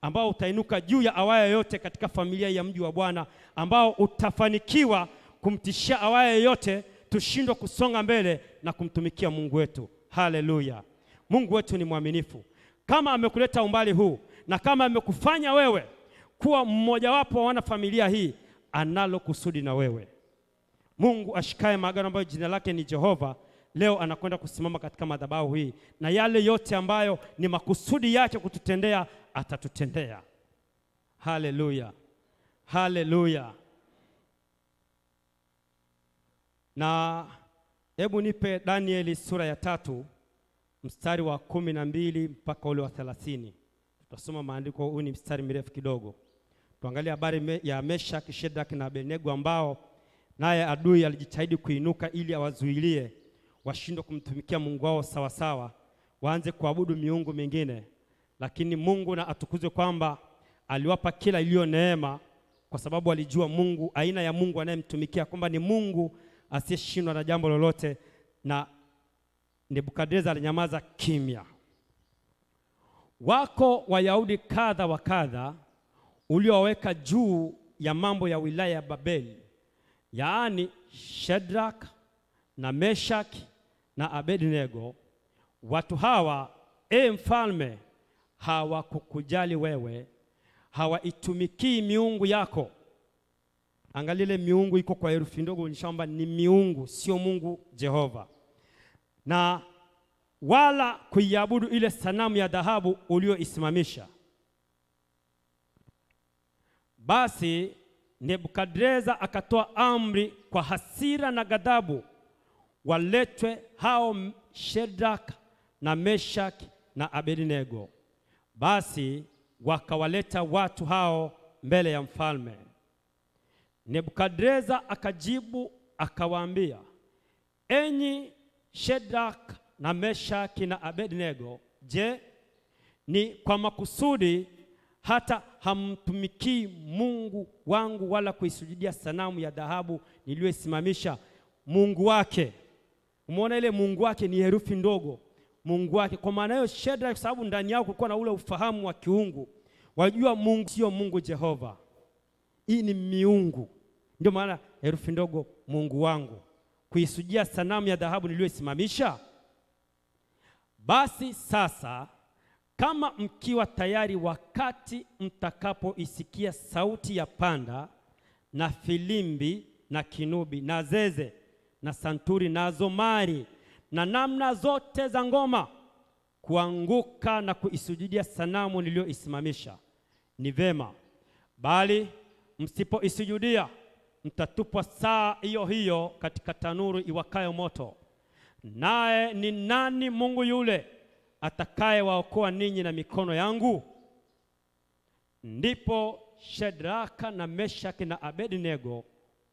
A: ambao utainuka juu ya awaye yote katika familia ya mji wa Bwana ambao utafanikiwa kumtishia awaye yote tushindwe kusonga mbele na kumtumikia Mungu wetu. Haleluya! Mungu wetu ni mwaminifu. Kama amekuleta umbali huu na kama amekufanya wewe kuwa mmojawapo wa wana familia hii, analo kusudi na wewe. Mungu ashikaye maagano ambayo jina lake ni Jehova, leo anakwenda kusimama katika madhabahu hii, na yale yote ambayo ni makusudi yake kututendea atatutendea. Haleluya, haleluya. Na hebu nipe Danieli sura ya tatu mstari wa kumi na mbili mpaka ule wa thelathini. Tutasoma maandiko, huu ni mstari mrefu kidogo. Tuangalie habari me, ya Meshaki, Shadraka na Abednego ambao naye adui alijitahidi kuinuka ili awazuilie washindwe kumtumikia Mungu wao sawasawa, waanze kuabudu miungu mingine. Lakini Mungu na atukuzwe kwamba aliwapa kila iliyo neema, kwa sababu alijua Mungu, aina ya Mungu anayemtumikia kwamba ni Mungu asiyeshindwa na jambo lolote, na Nebukadneza alinyamaza kimya. Wako Wayahudi kadha wa kadha uliowaweka juu ya mambo ya wilaya ya Babeli, yaani Shadrach, na Meshaki na Abednego, watu hawa, e mfalme, hawakukujali wewe, hawaitumikii miungu yako. Angalia ile miungu iko kwa herufi ndogo, onyesha kwamba ni miungu, sio Mungu Jehova, na wala kuiabudu ile sanamu ya dhahabu ulioisimamisha. Basi Nebukadreza akatoa amri kwa hasira na ghadhabu, waletwe hao shedrak na meshak na Abednego. Basi wakawaleta watu hao mbele ya mfalme. Nebukadreza akajibu akawaambia, enyi Shedrak na Meshaki na Abednego, je, ni kwa makusudi hata hamtumikii Mungu wangu wala kuisujudia sanamu ya dhahabu niliyoisimamisha Mungu wake? Umeona ile Mungu wake ni herufi ndogo, Mungu wake. Kwa maana hiyo Shedrak, kwa sababu ndani yao kulikuwa na ule ufahamu wa kiungu, wajua Mungu sio Mungu Jehova, hii ni miungu. Ndio maana herufi ndogo, Mungu wangu, kuisujia sanamu ya dhahabu niliyoisimamisha. Basi sasa kama mkiwa tayari, wakati mtakapoisikia sauti ya panda na filimbi na kinubi na zeze na santuri na zomari na namna zote za ngoma, kuanguka na kuisujudia sanamu niliyoisimamisha, ni vema; bali msipoisujudia, mtatupwa saa hiyo hiyo katika tanuru iwakayo moto. Naye ni nani Mungu yule atakayewaokoa ninyi na mikono yangu? Ndipo shedraka na Meshaki na Abednego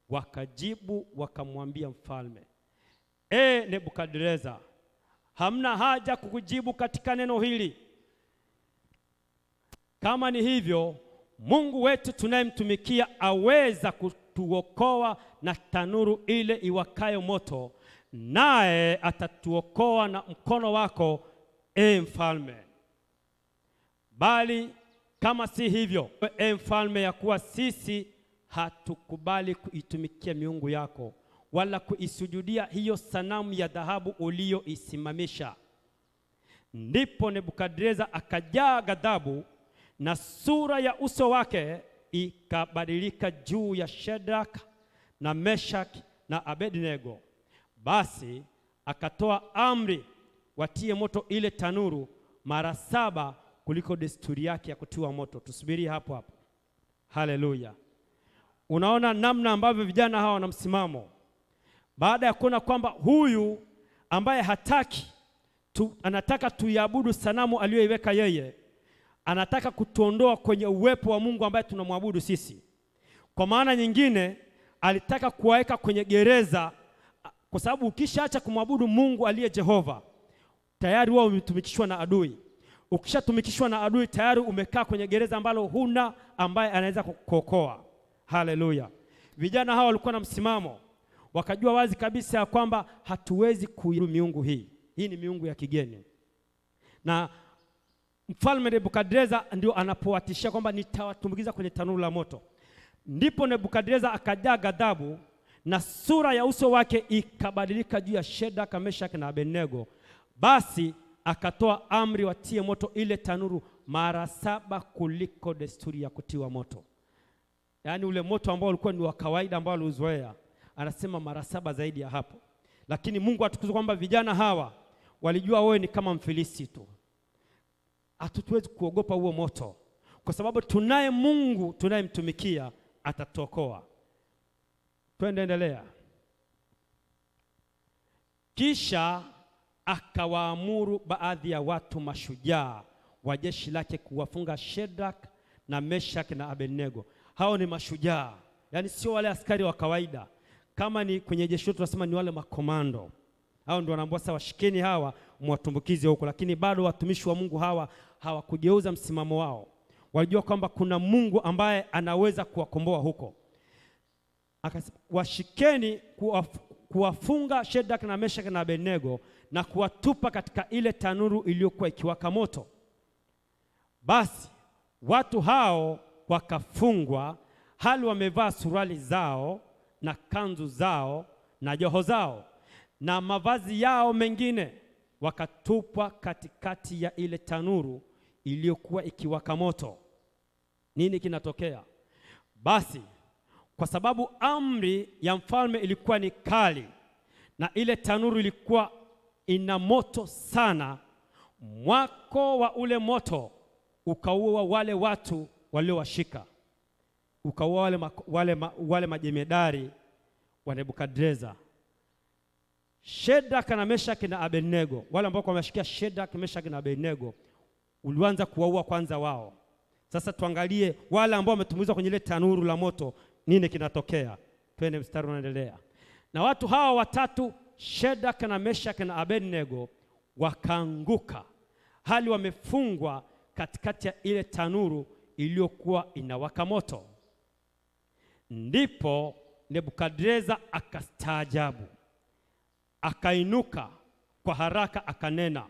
A: wakajibu wakamwambia mfalme, E Nebukadreza, hamna haja kukujibu katika neno hili. Kama ni hivyo, Mungu wetu tunayemtumikia aweza kutuokoa na tanuru ile iwakayo moto, naye atatuokoa na mkono wako E mfalme, bali kama si hivyo, e mfalme, ya kuwa sisi hatukubali kuitumikia miungu yako wala kuisujudia hiyo sanamu ya dhahabu uliyoisimamisha. Ndipo Nebukadreza akajaa ghadhabu, na sura ya uso wake ikabadilika juu ya Shadraka na meshak na Abednego. Basi akatoa amri watie moto ile tanuru mara saba kuliko desturi yake ya kutiwa moto. Tusubirie hapo hapo. Haleluya! Unaona namna ambavyo vijana hawa wana msimamo, baada ya kuona kwamba huyu ambaye hataki tu, anataka tuiabudu sanamu aliyoiweka yeye, anataka kutuondoa kwenye uwepo wa Mungu ambaye tunamwabudu sisi. Kwa maana nyingine, alitaka kuwaweka kwenye gereza, kwa sababu ukishaacha kumwabudu Mungu aliye Jehova tayari wao umetumikishwa na adui. Ukishatumikishwa na adui tayari umekaa kwenye gereza ambalo huna ambaye anaweza kukuokoa. Haleluya! Vijana hawa walikuwa na msimamo, wakajua wazi kabisa ya kwamba hatuwezi kuiabudu miungu hii. Hii ni miungu ya kigeni, na mfalme Nebukadreza ndio anapowatishia kwamba nitawatumbukiza kwenye tanuru la moto. Ndipo Nebukadreza akajaa ghadhabu, na sura ya uso wake ikabadilika juu ya Shadraka, Meshaki na Abednego. Basi akatoa amri watie moto ile tanuru mara saba kuliko desturi ya kutiwa moto. Yaani ule moto ambao ulikuwa ni wa kawaida ambao aliuzoea, anasema mara saba zaidi ya hapo. Lakini Mungu atukuzwe kwamba vijana hawa walijua wewe ni kama mfilisi tu, hatutuwezi kuogopa huo moto, kwa sababu tunaye Mungu tunayemtumikia, atatuokoa. Twende endelea. Kisha akawaamuru baadhi ya watu mashujaa wa jeshi lake kuwafunga Shedrak na Meshak na Abednego. Hao ni mashujaa, yaani sio wale askari wa kawaida. Kama ni kwenye jeshi letu tunasema ni wale makomando. Hao ndio wanaambiwa sasa, washikeni hawa mwatumbukize huko, lakini bado watumishi wa Mungu hawa hawakugeuza msimamo wao. Walijua kwamba kuna Mungu ambaye anaweza kuwakomboa huko. Akasema, washikeni kuwaf, kuwafunga Shadraka na Meshaki na Abednego na kuwatupa katika ile tanuru iliyokuwa ikiwaka moto. Basi watu hao wakafungwa hali wamevaa suruali zao na kanzu zao na joho zao, na mavazi yao mengine wakatupwa katikati ya ile tanuru iliyokuwa ikiwaka moto. Nini kinatokea? Basi kwa sababu amri ya mfalme ilikuwa ni kali na ile tanuru ilikuwa ina moto sana, mwako wa ule moto ukaua wale watu waliowashika, ukaua wale, ma, wale, ma, wale majemedari wa Nebukadreza. Shedrak na Meshaki na Abednego, wale ambao wameshikia Shedrak, Meshaki na Abednego, ulianza kuwaua kwanza wao. Sasa tuangalie wale ambao wametumizwa kwenye ile tanuru la moto, nini kinatokea? Twende mstari unaendelea. Na watu hawa watatu Shadraka na Meshaki na Abednego wakaanguka hali wamefungwa katikati ya ile tanuru iliyokuwa inawaka moto. Ndipo Nebukadreza akastaajabu, akainuka kwa haraka, akanena,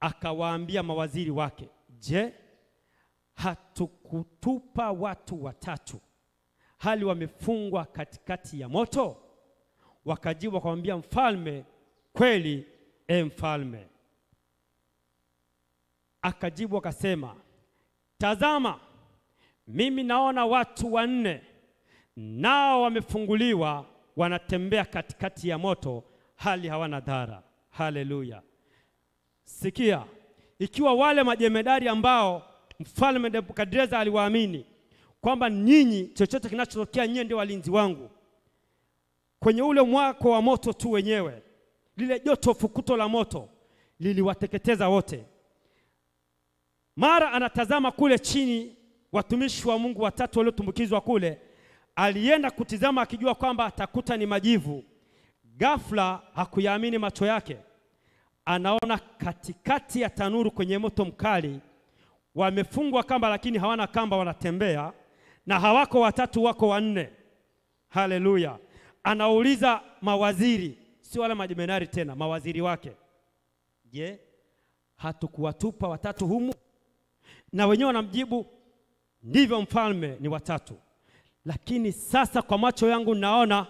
A: akawaambia mawaziri wake, je, hatukutupa watu watatu hali wamefungwa katikati ya moto? Wakajibu wakamwambia mfalme, kweli, e mfalme. Akajibu akasema, tazama, mimi naona watu wanne, nao wamefunguliwa, wanatembea katikati ya moto, hali hawana dhara. Haleluya! Sikia, ikiwa wale majemedari ambao mfalme Nebukadreza aliwaamini kwamba nyinyi, chochote kinachotokea, nyinyi ndio walinzi wangu, kwenye ule mwako wa moto tu wenyewe, lile joto fukuto la moto liliwateketeza wote. Mara anatazama kule chini, watumishi wa Mungu watatu waliotumbukizwa kule, alienda kutizama akijua kwamba atakuta ni majivu. Ghafla hakuyaamini macho yake, anaona katikati ya tanuru kwenye moto mkali wamefungwa kamba, lakini hawana kamba, wanatembea na hawako watatu, wako wanne. Haleluya! Anauliza mawaziri, si wale majemenari tena, mawaziri wake, je, hatukuwatupa watatu humu? Na wenyewe wanamjibu ndivyo mfalme, ni watatu. Lakini sasa kwa macho yangu naona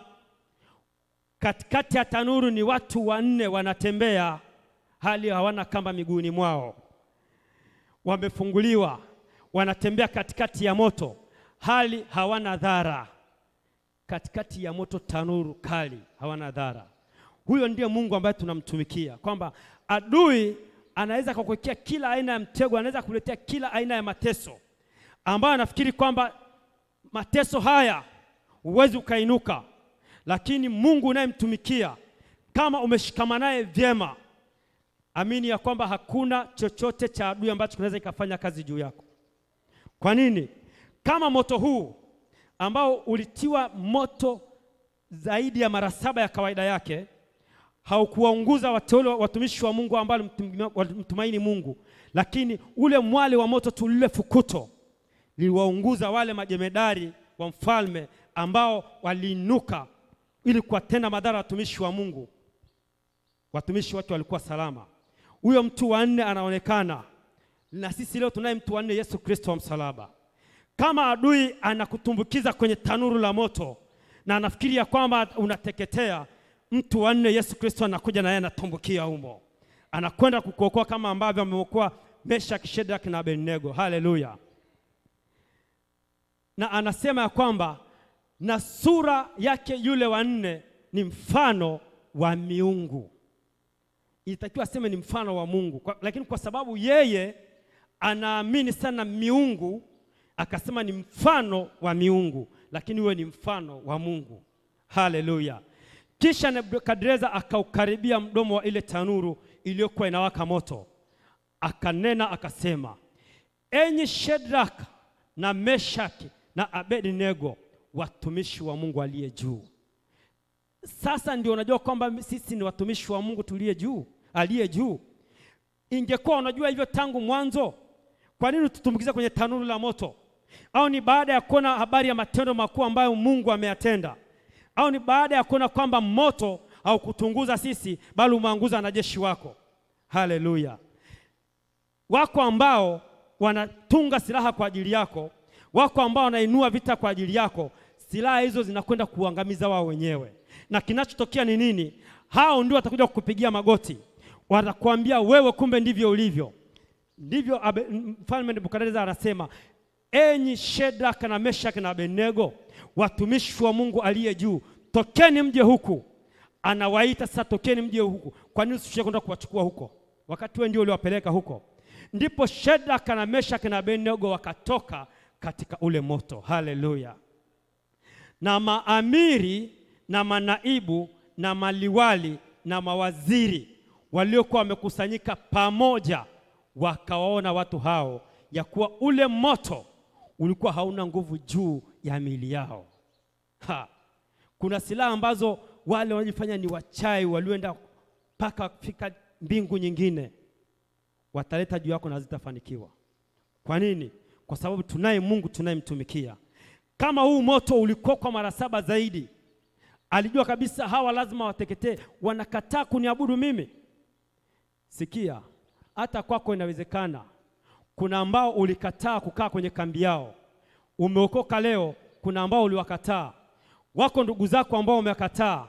A: katikati ya tanuru ni watu wanne wanatembea, hali hawana kamba miguuni mwao, wamefunguliwa, wanatembea katikati ya moto, hali hawana dhara, katikati ya moto, tanuru kali, hawana dhara. Huyo ndiye Mungu ambaye tunamtumikia, kwamba adui anaweza kukuwekea kila aina ya mtego, anaweza kuletea kila aina ya mateso ambayo anafikiri kwamba mateso haya huwezi ukainuka, lakini Mungu unayemtumikia kama umeshikamana naye vyema, amini ya kwamba hakuna chochote cha adui ambacho kinaweza ikafanya kazi juu yako. Kwa nini? Kama moto huu ambao ulitiwa moto zaidi ya mara saba ya kawaida yake haukuwaunguza wateule watumishi wa Mungu ambao walimtumaini Mungu, lakini ule mwali wa moto tu, lile fukuto liliwaunguza wale majemedari wa mfalme ambao waliinuka ili kuwatenda madhara watumishi wa Mungu. Watumishi wake walikuwa salama. Huyo mtu wa nne anaonekana, na sisi leo tunaye mtu wa nne, Yesu Kristo wa msalaba. Kama adui anakutumbukiza kwenye tanuru la moto na anafikiria kwamba unateketea, mtu wa nne Yesu Kristo anakuja na yeye anatumbukia humo, anakwenda kukuokoa kama ambavyo ameokoa Meshaki, Shadraka na Abednego. Haleluya! na anasema ya kwamba na sura yake yule wa nne ni mfano wa miungu. Ilitakiwa aseme ni mfano wa Mungu kwa, lakini kwa sababu yeye anaamini sana miungu akasema ni mfano wa miungu, lakini huwe ni mfano wa Mungu. Haleluya! Kisha Nebukadreza akaukaribia mdomo wa ile tanuru iliyokuwa inawaka moto, akanena akasema, enyi Shadraka na Meshaki na Abednego, watumishi wa Mungu aliye juu. Sasa ndio unajua kwamba sisi ni watumishi wa Mungu tuliye juu, aliye juu. Ingekuwa unajua hivyo tangu mwanzo, kwa nini tutumbukiza kwenye tanuru la moto? Au ni baada ya kuona habari ya matendo makuu ambayo Mungu ameyatenda? Au ni baada ya kuona kwamba moto haukutunguza sisi, bali umeanguza wanajeshi wako? Haleluya! Wako ambao wanatunga silaha kwa ajili yako wako ambao wanainua vita kwa ajili yako. Silaha hizo zinakwenda kuangamiza wao wenyewe, na kinachotokea ni nini? Hao ndio watakuja kukupigia magoti, watakwambia wewe, kumbe ndivyo ulivyo. Ndivyo mfalme Nebukadneza anasema, enyi Shedraka na Meshaki na Abednego, watumishi wa Mungu aliye juu, tokeni mje huku. Anawaita sasa, tokeni mje huku. Kwa nini usishie kwenda kuwachukua huko, wakati wewe ndio uliwapeleka huko? Ndipo Shedraka na Meshaki na Abednego wakatoka katika ule moto. Haleluya! na maamiri na manaibu na maliwali na mawaziri waliokuwa wamekusanyika pamoja, wakawaona watu hao ya kuwa ule moto ulikuwa hauna nguvu juu ya miili yao. Ha. Kuna silaha ambazo wale wanajifanya ni wachai walioenda mpaka kufika mbingu nyingine wataleta juu yako na zitafanikiwa. Kwa nini? Kwa sababu tunaye Mungu tunayemtumikia. Kama huu moto ulikuwa kwa mara saba zaidi, alijua kabisa hawa lazima wateketee, wanakataa kuniabudu mimi. Sikia, hata kwako inawezekana. Kuna ambao ulikataa kukaa kwenye kambi yao, umeokoka leo. Kuna ambao uliwakataa, wako ndugu zako ambao umekataa,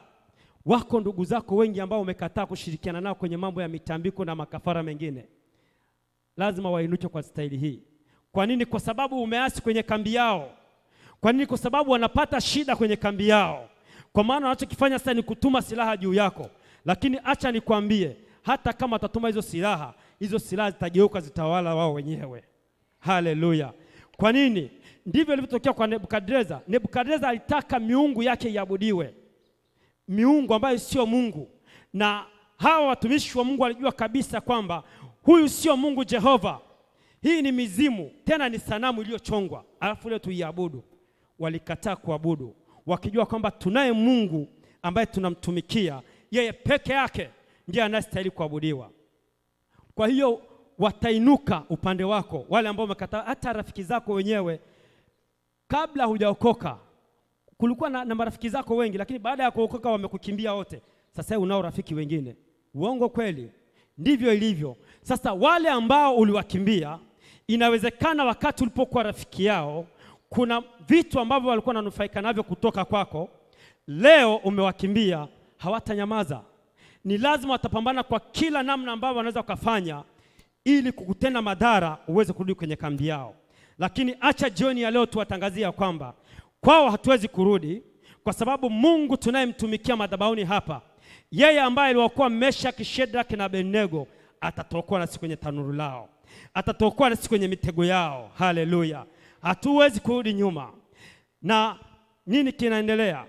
A: wako ndugu zako wengi ambao umekataa kushirikiana nao kwenye mambo ya mitambiko na makafara mengine. Lazima wainuke kwa staili hii. Kwa nini? Kwa sababu umeasi kwenye kambi yao. Kwa nini? Kwa sababu wanapata shida kwenye kambi yao. Kwa maana wanachokifanya sasa ni kutuma silaha juu yako, lakini acha nikwambie, hata kama atatuma hizo silaha, hizo silaha zitageuka zitawala wao wenyewe. Haleluya! Kwa nini? Ndivyo ilivyotokea kwa Nebukadreza. Nebukadreza alitaka miungu yake iabudiwe, miungu ambayo sio Mungu, na hawa watumishi wa Mungu walijua kabisa kwamba huyu sio Mungu Jehova, hii ni mizimu, tena ni sanamu iliyochongwa, alafu leo tuiabudu. Walikataa kuabudu, wakijua kwamba tunaye Mungu ambaye tunamtumikia, yeye peke yake ndiye anastahili kuabudiwa. Kwa hiyo watainuka upande wako, wale ambao wamekataa. Hata rafiki zako wenyewe, kabla hujaokoka kulikuwa na, na marafiki zako wengi, lakini baada ya kuokoka wamekukimbia wote. Sasa unao rafiki wengine. Uongo kweli? Ndivyo ilivyo. Sasa wale ambao uliwakimbia, inawezekana wakati ulipokuwa rafiki yao, kuna vitu ambavyo walikuwa wananufaika navyo kutoka kwako. Leo umewakimbia, hawatanyamaza. Ni lazima watapambana kwa kila namna ambayo wanaweza wakafanya ili kukutenda madhara uweze kurudi kwenye kambi yao. Lakini acha jioni ya leo tuwatangazia kwamba kwao hatuwezi kurudi, kwa sababu Mungu tunayemtumikia madhabahuni hapa, yeye ambaye aliwaokoa Meshaki, Shadraka na Abednego atatuokoa nasi kwenye tanuru lao, atatuokoa nasi kwenye mitego yao. Haleluya! hatuwezi kurudi nyuma. Na nini kinaendelea?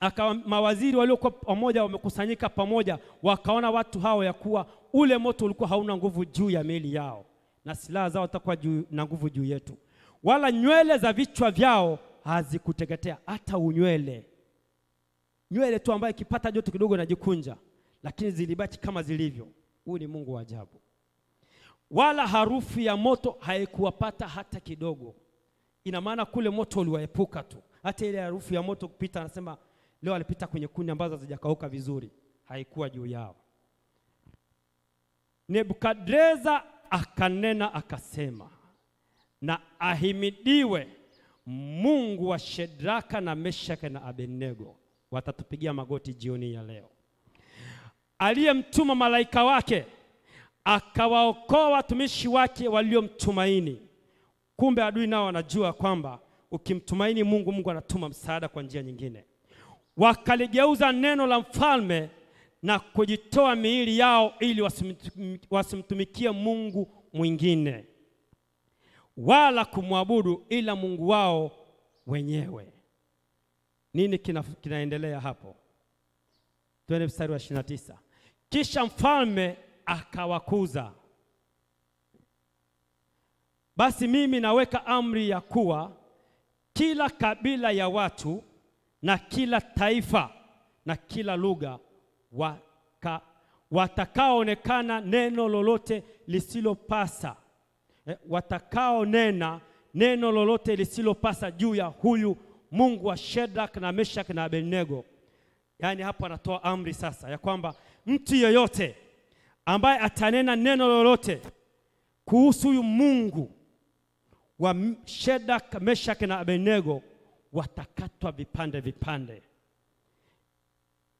A: Akawa mawaziri waliokuwa pamoja wamekusanyika pamoja, wakaona watu hao ya kuwa ule moto ulikuwa hauna nguvu juu ya meli yao, na silaha zao zitakuwa juu na nguvu juu yetu, wala nywele za vichwa vyao hazikuteketea, hata unywele nywele tu ambayo ikipata joto kidogo inajikunja, lakini zilibaki kama zilivyo. Huyu ni Mungu wa ajabu. Wala harufu ya moto haikuwapata hata kidogo. Ina maana kule moto uliwaepuka tu, hata ile harufu ya moto kupita, anasema leo alipita kwenye kuni ambazo hazijakauka vizuri, haikuwa juu yao. Nebukadreza akanena akasema, na ahimidiwe Mungu wa Shedraka na Meshaka na Abednego. Watatupigia magoti jioni ya leo, aliyemtuma malaika wake akawaokoa watumishi wake waliomtumaini. Kumbe adui nao wanajua kwamba ukimtumaini Mungu, Mungu anatuma msaada kwa njia nyingine. Wakaligeuza neno la mfalme na kujitoa miili yao ili wasimtumikie Mungu mwingine wala kumwabudu ila Mungu wao wenyewe. Nini kina, kinaendelea hapo? Twende mstari wa 29. Kisha mfalme akawakuza, basi mimi naweka amri ya kuwa kila kabila ya watu na kila taifa na kila lugha waka, watakaoonekana neno lolote lisilopasa eh, watakaonena neno lolote lisilopasa juu ya huyu Mungu wa Shedrak na Meshak na Abednego. Yaani hapo anatoa amri sasa ya kwamba mtu yeyote ambaye atanena neno lolote kuhusu huyu Mungu wa Shedrak, Meshak na Abednego watakatwa vipande vipande.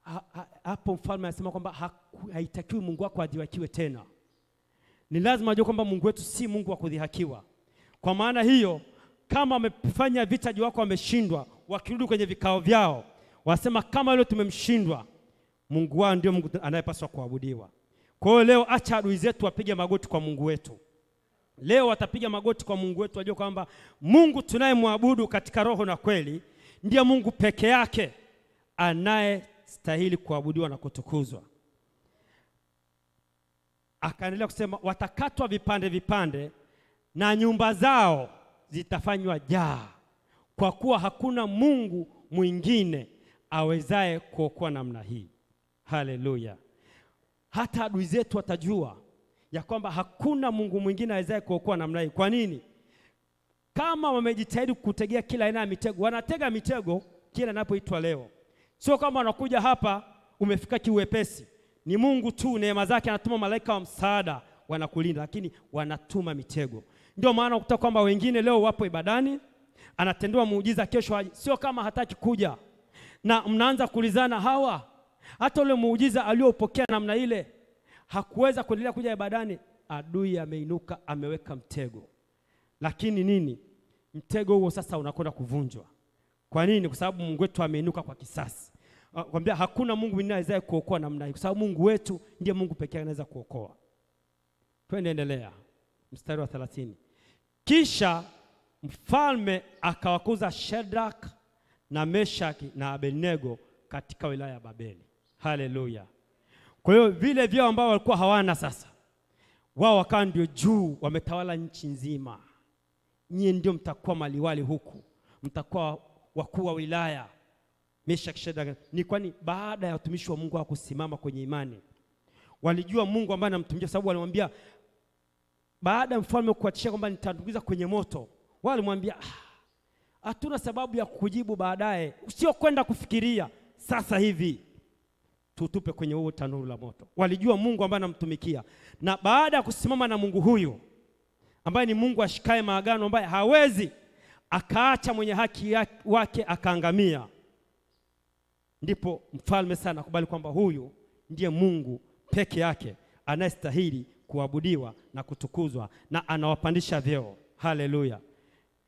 A: ha- ha- hapo mfalme anasema kwamba haitakiwi Mungu wako adhihakiwe tena. Ni lazima ajue kwamba Mungu wetu si Mungu wa kudhihakiwa. Kwa maana hiyo, kama wamefanya vita juu wako wameshindwa, wakirudi kwenye vikao vyao wasema kama leo tumemshindwa, Mungu wao ndio Mungu anayepaswa kuabudiwa. Kwa hiyo leo, acha adui zetu wapige magoti kwa Mungu wetu. Leo watapiga magoti kwa Mungu wetu, wajue kwamba Mungu tunayemwabudu katika roho na kweli ndiye Mungu peke yake anayestahili kuabudiwa na kutukuzwa. Akaendelea kusema watakatwa vipande vipande na nyumba zao zitafanywa jaa, kwa kuwa hakuna Mungu mwingine awezaye kuokoa namna hii. Haleluya! Hata adui zetu watajua ya kwamba hakuna Mungu mwingine awezaye kuokoa namna hii. Kwa nini? Kama wamejitahidi kutegea kila aina ya mitego, wanatega mitego kila inapoitwa leo. Sio kama wanakuja hapa umefika kiuwepesi, ni Mungu tu, neema zake anatuma malaika wa msaada wanakulinda, lakini wanatuma mitego. Ndio maana ukuta kwamba wengine leo wapo ibadani, anatendewa muujiza, kesho. Sio kama hataki kuja, na mnaanza kulizana hawa hata ule muujiza aliopokea namna ile hakuweza kuendelea kuja ibadani, adui ameinuka, ameweka mtego. Lakini nini? Mtego huo sasa unakwenda kuvunjwa. Kwa nini? Kwa sababu Mungu wetu ameinuka kwa kisasi. Ah, Kwambia hakuna Mungu mwingine awezaye kuokoa namna hii, kwa sababu Mungu wetu ndiye Mungu pekee anaweza kuokoa. Twende endelea, mstari wa 30. Kisha mfalme akawakuza Shadrach na Meshaki na Abednego katika wilaya ya Babeli. Haleluya! Kwa hiyo vile vyao ambao walikuwa hawana sasa, wao wakawa ndio juu, wametawala nchi nzima. Nyie ndio mtakuwa maliwali huku, mtakuwa wakuu wa wilaya. Meshaki, Shadraka ni kwani baada ya watumishi wa Mungu wa kusimama kwenye imani, walijua Mungu ambaye anamtumikia, sababu walimwambia baada ya mfalme kuachia kwamba nitandukiza kwenye moto, wao walimwambia "Ah, hatuna sababu ya kujibu baadaye, sio kwenda kufikiria sasa hivi tutupe kwenye huo tanuru la moto. Walijua Mungu ambaye anamtumikia, na baada ya kusimama na Mungu huyu ambaye ni Mungu ashikae maagano, ambaye hawezi akaacha mwenye haki wake akaangamia, ndipo mfalme sana anakubali kwamba huyu ndiye Mungu peke yake anayestahili kuabudiwa na kutukuzwa, na anawapandisha vyeo. Haleluya!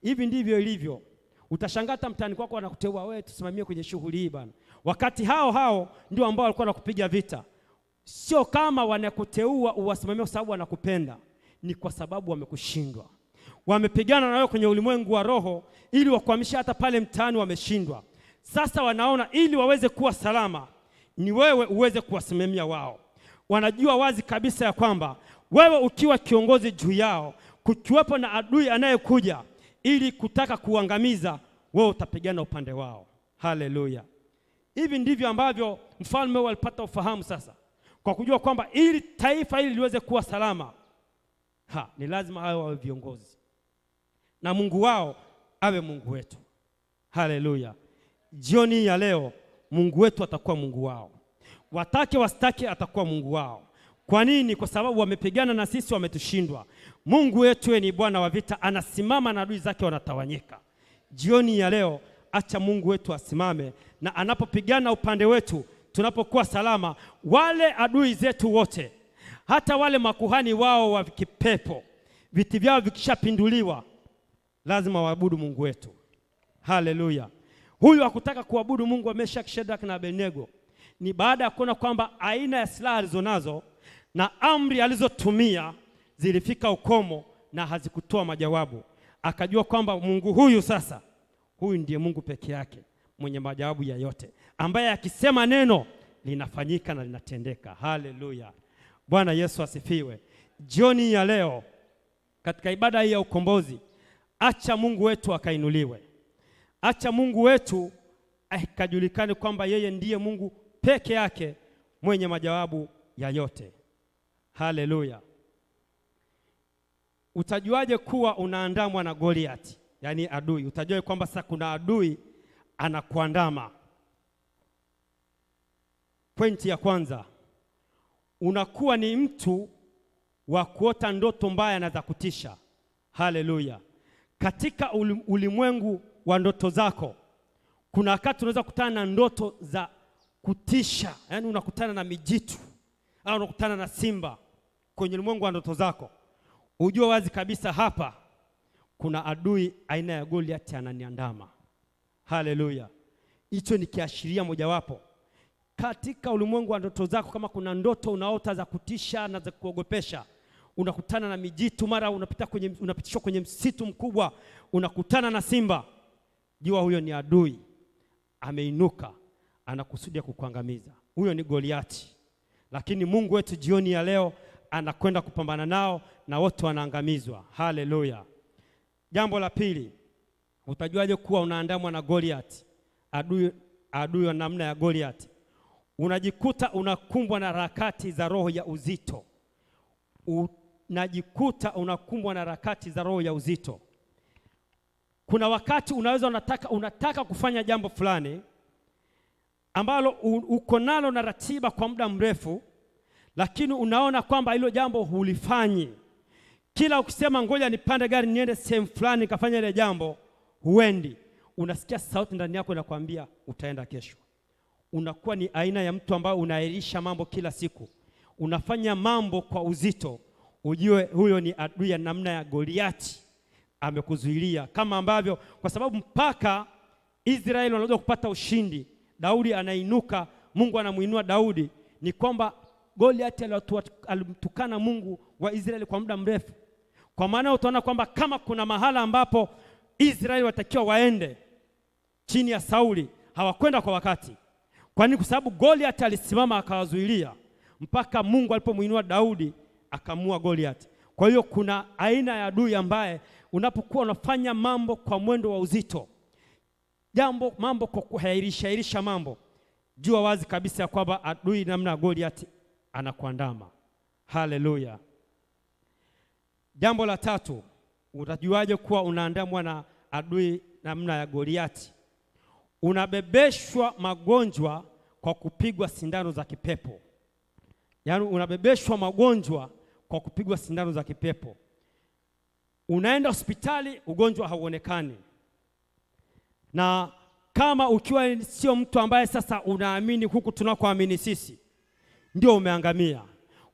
A: Hivi ndivyo ilivyo. Utashangaa hata mtaani kwako anakuteua wewe, tusimamie kwenye shughuli hii bana, wakati hao hao ndio ambao walikuwa wanakupiga vita. Sio kama wanakuteua uwasimamie kwa sababu wanakupenda, ni kwa sababu wamekushindwa. Wamepigana na wewe kwenye ulimwengu wa roho ili wakuhamisha, hata pale mtaani wameshindwa. Sasa wanaona ili waweze kuwa salama, ni wewe uweze kuwasimamia wao. Wanajua wazi kabisa ya kwamba wewe ukiwa kiongozi juu yao, kukiwepo na adui anayekuja ili kutaka kuangamiza, wewe utapigana upande wao. Haleluya! Hivi ndivyo ambavyo mfalme walipata alipata ufahamu sasa, kwa kujua kwamba ili taifa hili liweze kuwa salama, ha, ni lazima awe wawe viongozi na Mungu wao awe Mungu wetu. Haleluya! Jioni ya leo Mungu wetu atakuwa Mungu wao, watake wasitake, atakuwa Mungu wao. Kwa nini? Kwa sababu wamepigana na sisi, wametushindwa. Mungu wetu ni Bwana wa vita, anasimama na adui zake wanatawanyika. Jioni ya leo, acha Mungu wetu asimame, na anapopigana upande wetu, tunapokuwa salama, wale adui zetu wote, hata wale makuhani wao wa kipepo, viti vyao vikishapinduliwa, lazima waabudu Mungu wetu. Haleluya! Huyu hakutaka kuabudu Mungu wa Meshaki, Shadraka na Abednego ni baada ya kuona kwamba aina ya silaha alizonazo na amri alizotumia zilifika ukomo na hazikutoa majawabu. Akajua kwamba Mungu huyu sasa, huyu ndiye Mungu peke yake mwenye majawabu ya yote, ambaye akisema neno linafanyika na linatendeka. Haleluya! Bwana Yesu asifiwe. Jioni ya leo katika ibada hii ya ukombozi, acha Mungu wetu akainuliwe, acha Mungu wetu akajulikane kwamba yeye ndiye Mungu peke yake mwenye majawabu ya yote. Haleluya! Utajuaje kuwa unaandamwa na Goliati, yaani adui? Utajua kwamba sasa kuna adui anakuandama. Pointi ya kwanza, unakuwa ni mtu wa kuota ndoto mbaya na za kutisha. Haleluya! Katika ulimwengu wa ndoto zako, kuna wakati unaweza kukutana na ndoto za kutisha, yaani unakutana na mijitu au unakutana na simba kwenye ulimwengu wa ndoto zako, ujue wazi kabisa hapa kuna adui aina ya Goliath ananiandama. Haleluya! Hicho ni kiashiria mojawapo katika ulimwengu wa ndoto zako. Kama kuna ndoto unaota za kutisha na za kuogopesha, unakutana na mijitu, mara unapita kwenye, unapitishwa kwenye msitu mkubwa, unakutana na simba, jua huyo ni adui ameinuka, anakusudia kukuangamiza. Huyo ni Goliati, lakini Mungu wetu jioni ya leo anakwenda kupambana nao na wote wanaangamizwa. Haleluya! Jambo la pili, utajuaje kuwa unaandamwa na Goliath, adui, adui wa namna ya Goliath? Unajikuta unakumbwa na harakati za roho ya uzito, unajikuta unakumbwa na harakati za roho ya uzito. Kuna wakati unaweza unataka, unataka kufanya jambo fulani ambalo uko nalo na ratiba kwa muda mrefu, lakini unaona kwamba hilo jambo hulifanyi kila ukisema ngoja nipande gari niende sehemu fulani nikafanya ile jambo, huendi. Unasikia sauti ndani yako inakwambia utaenda kesho. Unakuwa ni aina ya mtu ambaye unaahirisha mambo kila siku, unafanya mambo kwa uzito. Ujue huyo ni adui ya namna ya Goliati, amekuzuilia kama ambavyo, kwa sababu mpaka Israeli wanaweza kupata ushindi, Daudi anainuka, Mungu anamuinua Daudi, ni kwamba Goliati alimtukana Mungu wa Israeli kwa muda mrefu. Kwa maana utaona kwamba kama kuna mahala ambapo Israeli watakiwa waende chini ya Sauli, hawakwenda kwa wakati. Kwa nini? Kwa sababu Goliath alisimama akawazuilia mpaka Mungu alipomuinua Daudi akamua Goliath. Kwa hiyo kuna aina ya adui ambaye unapokuwa unafanya mambo kwa mwendo wa uzito, jambo mambo kwa kuhairisha hairisha mambo, jua wazi kabisa ya kwamba adui namna Goliath anakuandama. Haleluya! Jambo la tatu, utajuaje kuwa unaandamwa na adui namna ya Goliati? Unabebeshwa magonjwa kwa kupigwa sindano za kipepo, yaani unabebeshwa magonjwa kwa kupigwa sindano za kipepo. Unaenda hospitali, ugonjwa hauonekani, na kama ukiwa sio mtu ambaye sasa unaamini huku tunakoamini sisi, ndio umeangamia.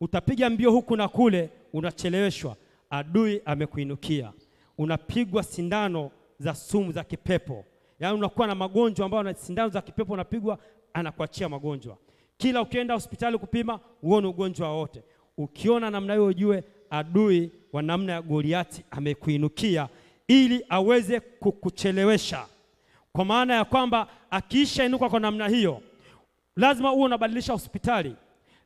A: Utapiga mbio huku na kule, unacheleweshwa, adui amekuinukia, unapigwa sindano za sumu za kipepo, yaani unakuwa na magonjwa ambayo na sindano za kipepo unapigwa, anakuachia magonjwa. Kila ukienda hospitali kupima, uone ugonjwa wote. Ukiona namna hiyo, ujue adui wa namna ya Goliati amekuinukia ili aweze kukuchelewesha, kwa maana ya kwamba akiisha inuka kwa namna hiyo, lazima uwe unabadilisha hospitali.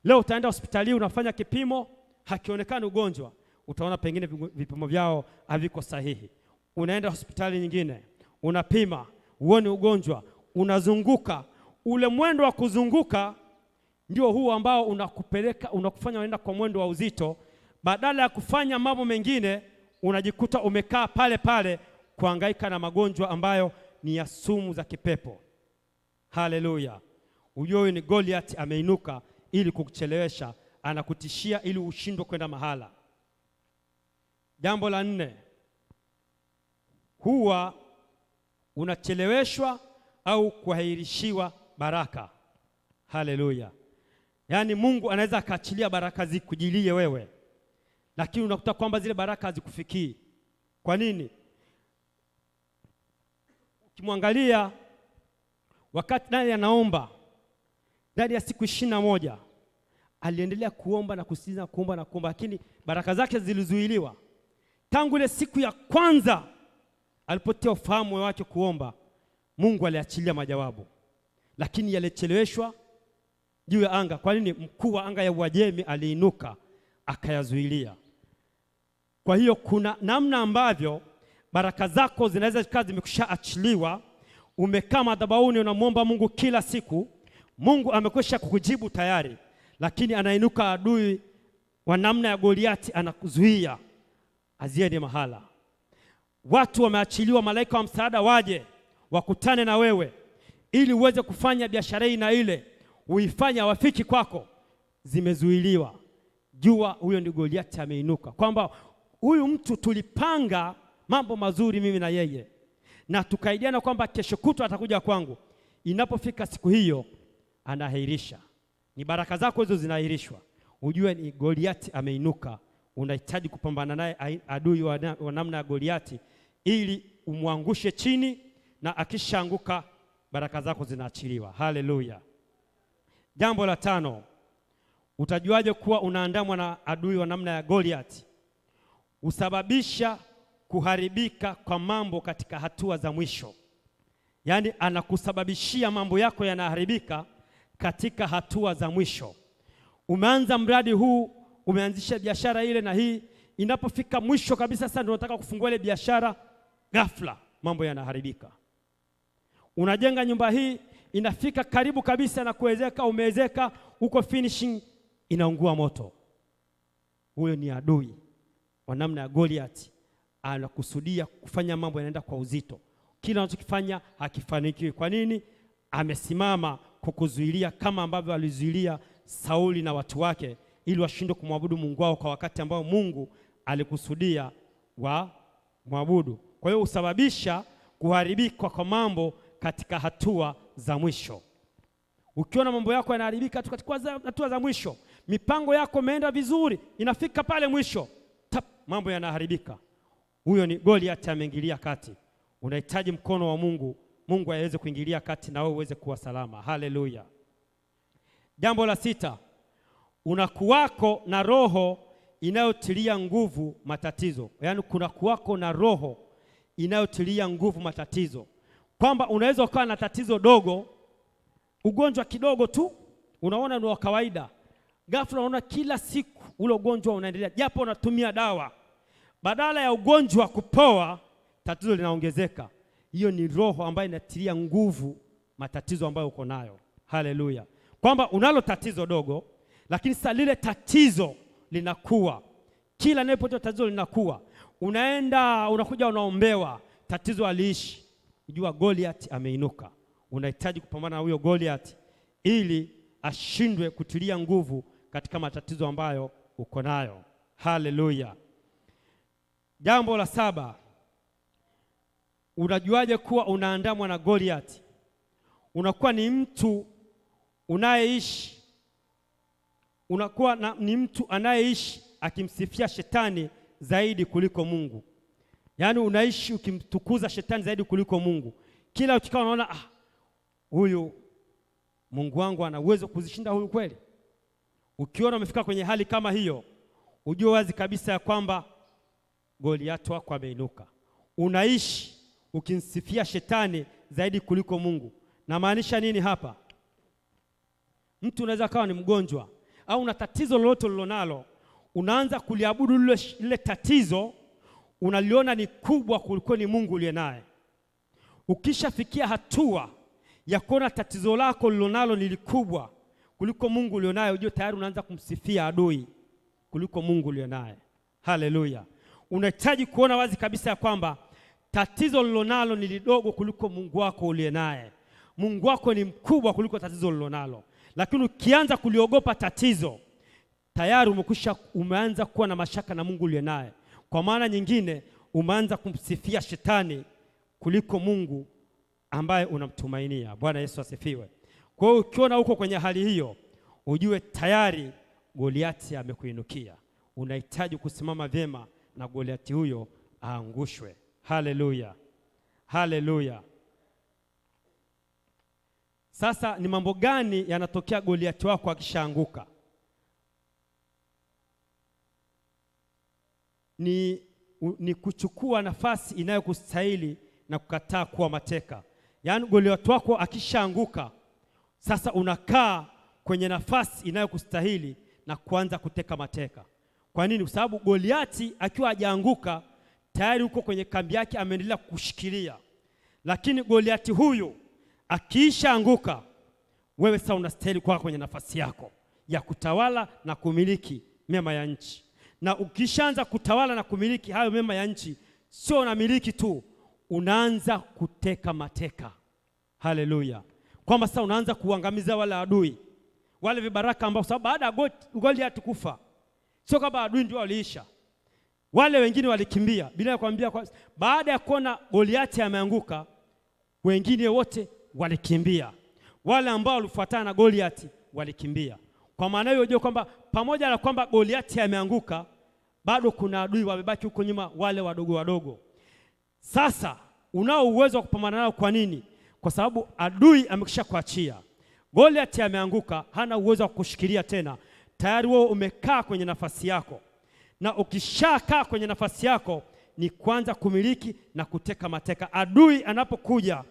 A: Leo utaenda hospitali, unafanya kipimo, hakionekani ugonjwa, utaona pengine vipimo vyao haviko sahihi. Unaenda hospitali nyingine, unapima, huoni ugonjwa, unazunguka. Ule mwendo wa kuzunguka ndio huu ambao unakupeleka unakufanya unaenda kwa mwendo wa uzito, badala ya kufanya mambo mengine, unajikuta umekaa pale pale kuhangaika na magonjwa ambayo ni ya sumu za kipepo. Haleluya! Ujue huyu ni Goliath ameinuka ili kukuchelewesha, anakutishia ili ushindwe kwenda mahala. Jambo la nne, huwa unacheleweshwa au kuahirishiwa baraka. Haleluya! Yaani Mungu anaweza akaachilia baraka zikujilie wewe, lakini unakuta kwamba zile baraka hazikufikii. Kwa nini? Ukimwangalia wakati Danieli anaomba ndani ya siku ishirini na moja aliendelea kuomba na kusisitiza kuomba na kuomba, lakini baraka zake zilizuiliwa. Tangu ile siku ya kwanza alipotia ufahamu wake kuomba, Mungu aliachilia majawabu, lakini yalicheleweshwa juu ya anga. Kwa nini? Mkuu wa anga ya Uajemi aliinuka akayazuilia. Kwa hiyo kuna namna ambavyo baraka zako zinaweza zikawa zimekushaachiliwa. Umekaa madhabauni unamwomba Mungu kila siku, Mungu amekwisha kukujibu tayari, lakini anainuka adui wa namna ya Goliati anakuzuia aziende mahala. Watu wameachiliwa, malaika wa msaada waje wakutane na wewe ili uweze kufanya biashara hii na ile uifanye, wafiki kwako, zimezuiliwa. Jua huyo ni Goliati ameinuka, kwamba huyu mtu tulipanga mambo mazuri mimi na yeye, na tukaidiana kwamba kesho kutwa atakuja kwangu. Inapofika siku hiyo, anaahirisha, ni baraka zako hizo zinaahirishwa, ujue ni Goliati ameinuka. Unahitaji kupambana naye adui wa na- wa namna ya Goliati ili umwangushe chini, na akishaanguka baraka zako zinaachiliwa. Haleluya! Jambo la tano, utajuaje kuwa unaandamwa na adui wa namna ya Goliati? Husababisha kuharibika kwa mambo katika hatua za mwisho, yaani anakusababishia mambo yako yanaharibika katika hatua za mwisho. Umeanza mradi huu, umeanzisha biashara ile na hii, inapofika mwisho kabisa, sasa ndio unataka kufungua ile biashara, ghafla mambo yanaharibika. Unajenga nyumba hii, inafika karibu kabisa na kuwezeka, umewezeka, huko, finishing, inaungua moto. Huyo ni adui wa namna ya Goliath, anakusudia kufanya mambo yanaenda kwa uzito, kila anachokifanya hakifanikiwi. Kwa nini? Amesimama kukuzuilia, kama ambavyo alizuilia Sauli na watu wake, ili washindwe kumwabudu Mungu wao kwa wakati ambao Mungu alikusudia wa mwabudu. Kwa hiyo husababisha kuharibika kwa mambo katika hatua za mwisho. Ukiona mambo yako yanaharibika katika hatua za mwisho, mipango yako imeenda vizuri, inafika pale mwisho, tap, mambo yanaharibika. Huyo ni Goliath ameingilia kati. Unahitaji mkono wa Mungu, Mungu aweze kuingilia kati na wewe uweze kuwa salama. Haleluya. Jambo la sita, unakuwako na roho inayotilia nguvu matatizo, yaani kuna kuwako na roho inayotilia nguvu matatizo, kwamba unaweza ukawa na tatizo dogo, ugonjwa kidogo tu, unaona ni wa kawaida, ghafla unaona kila siku ule ugonjwa unaendelea, japo unatumia dawa, badala ya ugonjwa kupoa, tatizo linaongezeka. Hiyo ni roho ambayo inatilia nguvu matatizo ambayo uko nayo. Haleluya, kwamba unalo tatizo dogo, lakini sasa lile tatizo linakuwa kila anayepotea tatizo linakuwa, unaenda unakuja unaombewa, tatizo aliishi. Jua Goliath ameinuka, unahitaji kupambana na huyo Goliath ili ashindwe kutilia nguvu katika matatizo ambayo uko nayo. Haleluya. Jambo la saba, unajuaje kuwa unaandamwa na Goliath? Unakuwa ni mtu unayeishi unakuwa na, ni mtu anayeishi akimsifia shetani zaidi kuliko Mungu. Yaani unaishi ukimtukuza shetani zaidi kuliko Mungu. Kila ukikaa unaona ah, huyu Mungu wangu ana uwezo kuzishinda huyu kweli. Ukiona umefika kwenye hali kama hiyo, ujue wazi kabisa ya kwamba Goliathi wako ameinuka. Unaishi ukimsifia shetani zaidi kuliko Mungu. Namaanisha nini hapa? Mtu unaweza kawa ni mgonjwa au una tatizo lolote ulilonalo, unaanza kuliabudu lile, tatizo unaliona ni kubwa kuliko ni Mungu uliye naye. Ukishafikia hatua ya kuona tatizo lako lilonalo ni likubwa kuliko Mungu ulionaye, ujue tayari unaanza kumsifia adui kuliko Mungu ulio naye. Haleluya! Unahitaji kuona wazi kabisa ya kwamba tatizo lilonalo ni lidogo kuliko Mungu wako uliye naye. Mungu wako ni mkubwa kuliko tatizo lilonalo, lakini ukianza kuliogopa tatizo, tayari umekusha umeanza kuwa na mashaka na Mungu uliye naye. Kwa maana nyingine, umeanza kumsifia shetani kuliko Mungu ambaye unamtumainia. Bwana Yesu asifiwe. Kwa hiyo ukiona uko kwenye hali hiyo, ujue tayari Goliati amekuinukia. Unahitaji kusimama vyema na Goliati huyo aangushwe. Haleluya, haleluya. Sasa ni mambo gani yanatokea Goliati wako akishaanguka? Ni, ni kuchukua nafasi inayokustahili na kukataa kuwa mateka. Yaani Goliati wako akishaanguka, sasa unakaa kwenye nafasi inayokustahili na kuanza kuteka mateka. Kwa nini? Kwa sababu Goliati akiwa hajaanguka tayari huko kwenye kambi yake ameendelea kushikilia, lakini Goliati huyu akiishaanguka, wewe sasa unastahili kuwa kwenye nafasi yako ya kutawala na kumiliki mema ya nchi. Na ukishaanza kutawala na kumiliki hayo mema ya nchi, sio unamiliki tu, unaanza kuteka mateka. Haleluya! Kwamba sasa unaanza kuangamiza wale adui wale vibaraka ambao, sababu baada ya goliati kufa, sio kama adui ndio waliisha, wale wengine walikimbia. Biblia inakwambia kwa, baada ya kuona goliati ameanguka, wengine wote walikimbia. wale ambao walifuatana na Goliati walikimbia. Kwa maana hiyo, kwamba pamoja na kwamba Goliati ameanguka, bado kuna adui wamebaki huko nyuma, wale wadogo wadogo. Sasa unao uwezo wa kupambana nao. Kwa nini? Kwa sababu adui amekisha kuachia. Goliati ameanguka, hana uwezo wa kushikilia tena, tayari wewe umekaa kwenye nafasi yako, na ukishakaa kwenye nafasi yako ni kwanza kumiliki na kuteka mateka. Adui anapokuja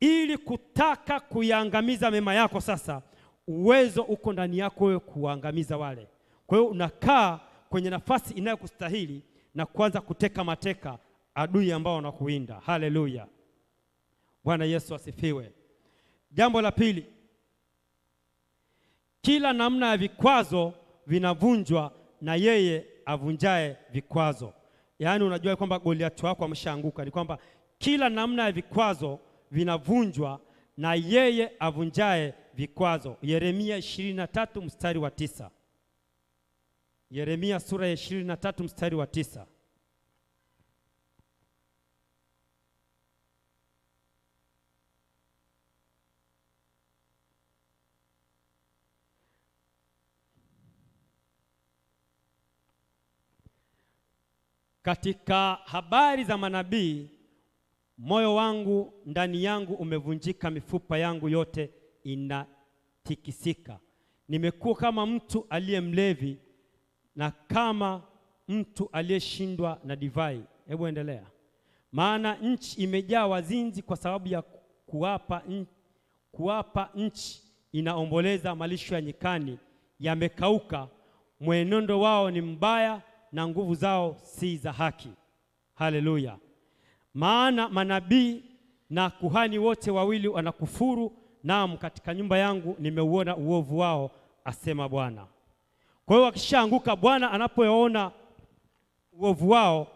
A: ili kutaka kuyaangamiza mema yako, sasa uwezo uko ndani yako wewe kuwaangamiza wale. Kwa hiyo unakaa kwenye nafasi inayokustahili na kuanza kuteka mateka adui ambao wanakuwinda. Haleluya, Bwana Yesu asifiwe. Jambo la pili, kila namna ya vikwazo vinavunjwa na yeye avunjaye vikwazo. Yaani unajua kwamba Goliati wako ameshaanguka, ni kwamba kila namna ya vikwazo vinavunjwa na yeye avunjae vikwazo. Yeremia 23 mstari wa tisa. Yeremia sura ya 23 mstari wa tisa. Katika habari za manabii, moyo wangu ndani yangu umevunjika, mifupa yangu yote inatikisika. Nimekuwa kama mtu aliye mlevi na kama mtu aliyeshindwa na divai. Hebu endelea. Maana nchi imejaa wazinzi kwa sababu ya kuwapa, kuwapa nchi inaomboleza, malisho ya nyikani yamekauka, mwenendo wao ni mbaya na nguvu zao si za haki. Haleluya! Maana manabii na kuhani wote wawili wanakufuru, naam, katika nyumba yangu nimeuona uovu wao, asema Bwana. Kwa hiyo wakishaanguka, Bwana anapoona uovu wao,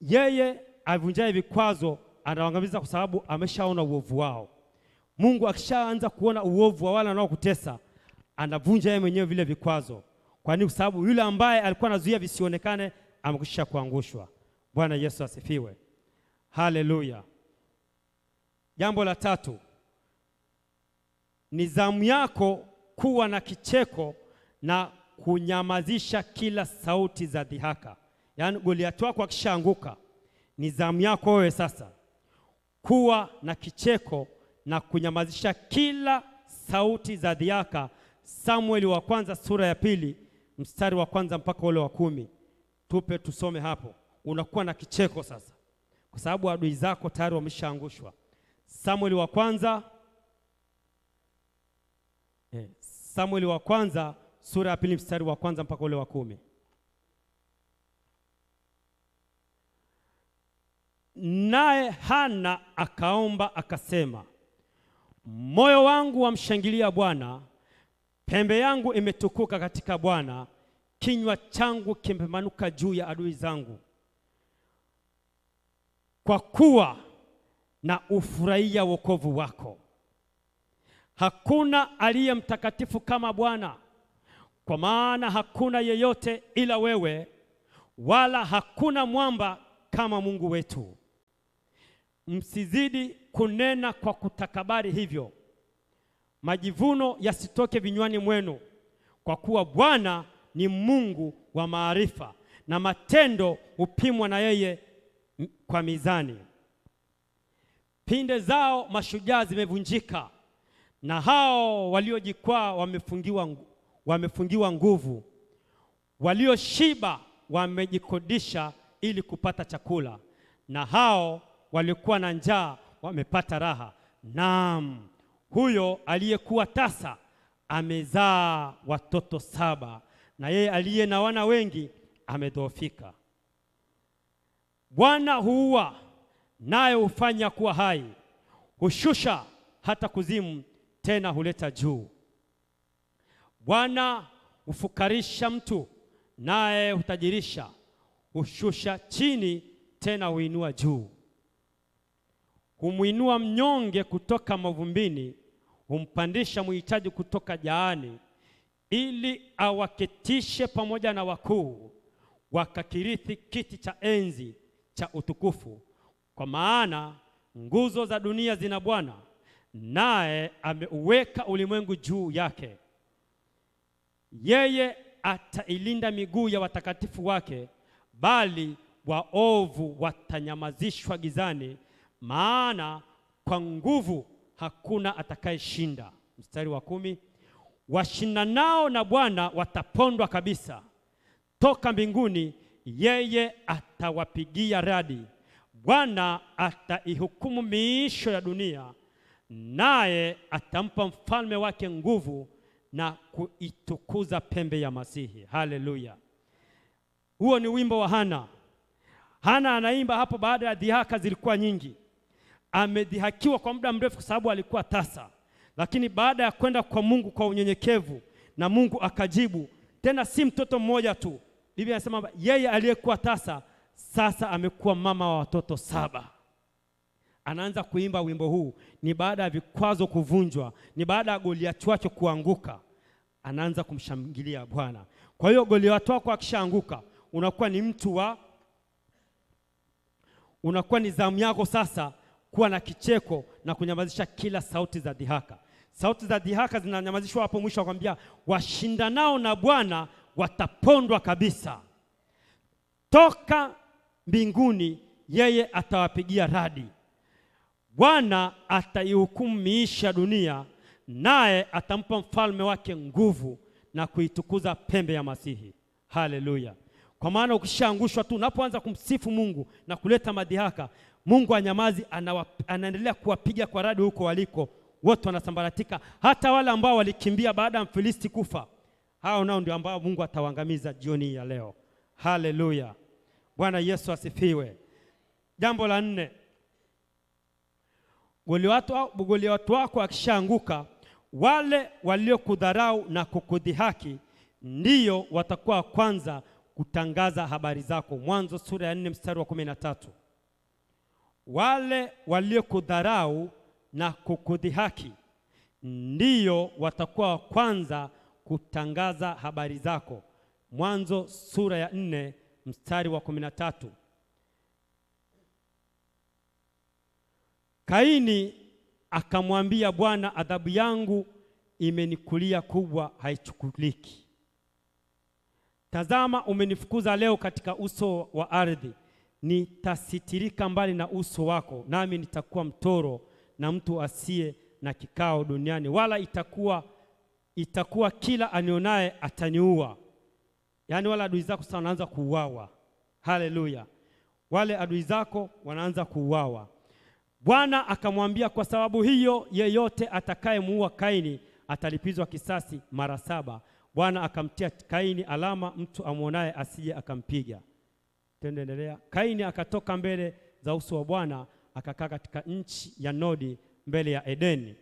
A: yeye avunjaye vikwazo anawaangamiza kwa sababu ameshaona uovu wao. Mungu akishaanza kuona uovu wa wale wanaokutesa, anavunja yeye mwenyewe vile vikwazo. Kwa nini? Kwa sababu yule ambaye alikuwa anazuia visionekane amekwisha kuangushwa. Bwana Yesu asifiwe, haleluya. Jambo la tatu, ni zamu yako kuwa na kicheko na kunyamazisha kila sauti za dhihaka. Yaani Goliati wako akishaanguka, ni zamu yako wewe sasa kuwa na kicheko na kunyamazisha kila sauti za dhihaka. Samueli wa kwanza sura ya pili mstari wa kwanza mpaka ule wa kumi. Tupe tusome hapo. Unakuwa na kicheko sasa, kwa sababu adui zako tayari wameshaangushwa. Samueli wa kwanza eh, Samueli wa kwanza sura ya pili mstari wa kwanza mpaka ule wa kumi. Naye Hana akaomba akasema, moyo wangu wamshangilia Bwana, pembe yangu imetukuka katika Bwana, kinywa changu kimemanuka juu ya adui zangu, kwa kuwa na ufurahia wokovu wako. Hakuna aliye mtakatifu kama Bwana, kwa maana hakuna yeyote ila wewe, wala hakuna mwamba kama Mungu wetu. Msizidi kunena kwa kutakabari hivyo, majivuno yasitoke vinywani mwenu, kwa kuwa Bwana ni Mungu wa maarifa, na matendo hupimwa na yeye kwa mizani. Pinde zao mashujaa zimevunjika, na hao waliojikwaa wamefungiwa, wamefungiwa nguvu. Walioshiba wamejikodisha ili kupata chakula, na hao waliokuwa na njaa wamepata raha. Naam, huyo aliyekuwa tasa amezaa watoto saba, na yeye aliye na wana wengi amedhoofika. Bwana huua naye hufanya kuwa hai, hushusha hata kuzimu, tena huleta juu. Bwana hufukarisha mtu, naye hutajirisha, hushusha chini, tena huinua juu. Humwinua mnyonge kutoka mavumbini, humpandisha mhitaji kutoka jaani, ili awaketishe pamoja na wakuu, wakakirithi kiti cha enzi cha utukufu. Kwa maana nguzo za dunia zina Bwana, naye ameuweka ulimwengu juu yake. Yeye atailinda miguu ya watakatifu wake, bali waovu watanyamazishwa gizani, maana kwa nguvu hakuna atakayeshinda. Mstari wa kumi, washindanao na Bwana watapondwa kabisa. Toka mbinguni yeye atawapigia radi. Bwana ataihukumu miisho ya dunia, naye atampa mfalme wake nguvu na kuitukuza pembe ya Masihi. Haleluya! Huo ni wimbo wa Hana. Hana anaimba hapo baada ya dhihaka zilikuwa nyingi. Amedhihakiwa kwa muda mrefu kwa sababu alikuwa tasa, lakini baada ya kwenda kwa Mungu kwa unyenyekevu na Mungu akajibu. Tena si mtoto mmoja tu, Biblia inasema yeye aliyekuwa tasa sasa amekuwa mama wa watoto saba. Anaanza kuimba wimbo huu, ni baada ya vikwazo kuvunjwa, ni baada ya Goliati wake kuanguka. Anaanza kumshangilia Bwana. Kwa hiyo Goliati wako akishaanguka, unakuwa ni mtu wa unakuwa ni zamu yako sasa kuwa na kicheko na kunyamazisha kila sauti za dhihaka. Sauti za dhihaka zinanyamazishwa hapo mwisho, akwambia washindanao na Bwana watapondwa kabisa. Toka mbinguni yeye atawapigia radi. Bwana ataihukumu miisha dunia, naye atampa mfalme wake nguvu na kuitukuza pembe ya Masihi. Haleluya! Kwa maana ukishaangushwa tu, unapoanza kumsifu Mungu na kuleta madhihaka, Mungu anyamazi, anaendelea kuwapiga kwa radi huko waliko, wote wanasambaratika, hata wale ambao walikimbia baada ya Mfilisti kufa hao nao ndio ambao Mungu atawaangamiza jioni ya leo. Haleluya, Bwana Yesu asifiwe. Jambo la nne, Goliati wako akishaanguka, wale waliokudharau na kukudhihaki ndiyo watakuwa kwanza kutangaza habari zako. Mwanzo sura ya nne mstari wa kumi na tatu. Wale waliokudharau na kukudhihaki ndiyo watakuwa kwanza kutangaza habari zako. Mwanzo sura ya nne mstari wa kumi na tatu. Kaini akamwambia Bwana, adhabu yangu imenikulia kubwa, haichukuliki. Tazama, umenifukuza leo katika uso wa ardhi, nitasitirika mbali na uso wako, nami nitakuwa mtoro na mtu asiye na kikao duniani, wala itakuwa itakuwa kila anionaye ataniua. Yaani wale adui zako sasa wanaanza kuuawa. Haleluya! Wale adui zako wanaanza kuuawa. Bwana akamwambia, kwa sababu hiyo yeyote atakayemuua Kaini atalipizwa kisasi mara saba. Bwana akamtia Kaini alama, mtu amwonaye asije akampiga. Tuendelea. Kaini akatoka mbele za uso wa Bwana akakaa katika nchi ya Nodi mbele ya Edeni.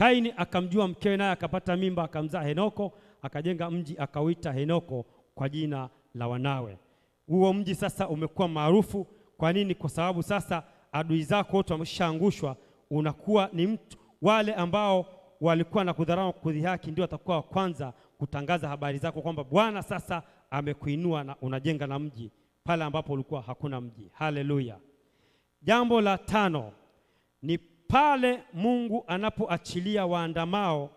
A: Kaini akamjua mkewe, naye akapata mimba, akamzaa Henoko, akajenga mji akauita Henoko kwa jina la wanawe. Huo mji sasa umekuwa maarufu. Kwa nini? Kwa sababu sasa adui zako wote wameshaangushwa, unakuwa ni mtu. Wale ambao walikuwa na kudharau kudhihaki, ndio watakuwa wa kwanza kutangaza habari zako kwamba Bwana sasa amekuinua na unajenga na mji pale ambapo ulikuwa hakuna mji. Haleluya! Jambo la tano ni pale Mungu anapoachilia waandamao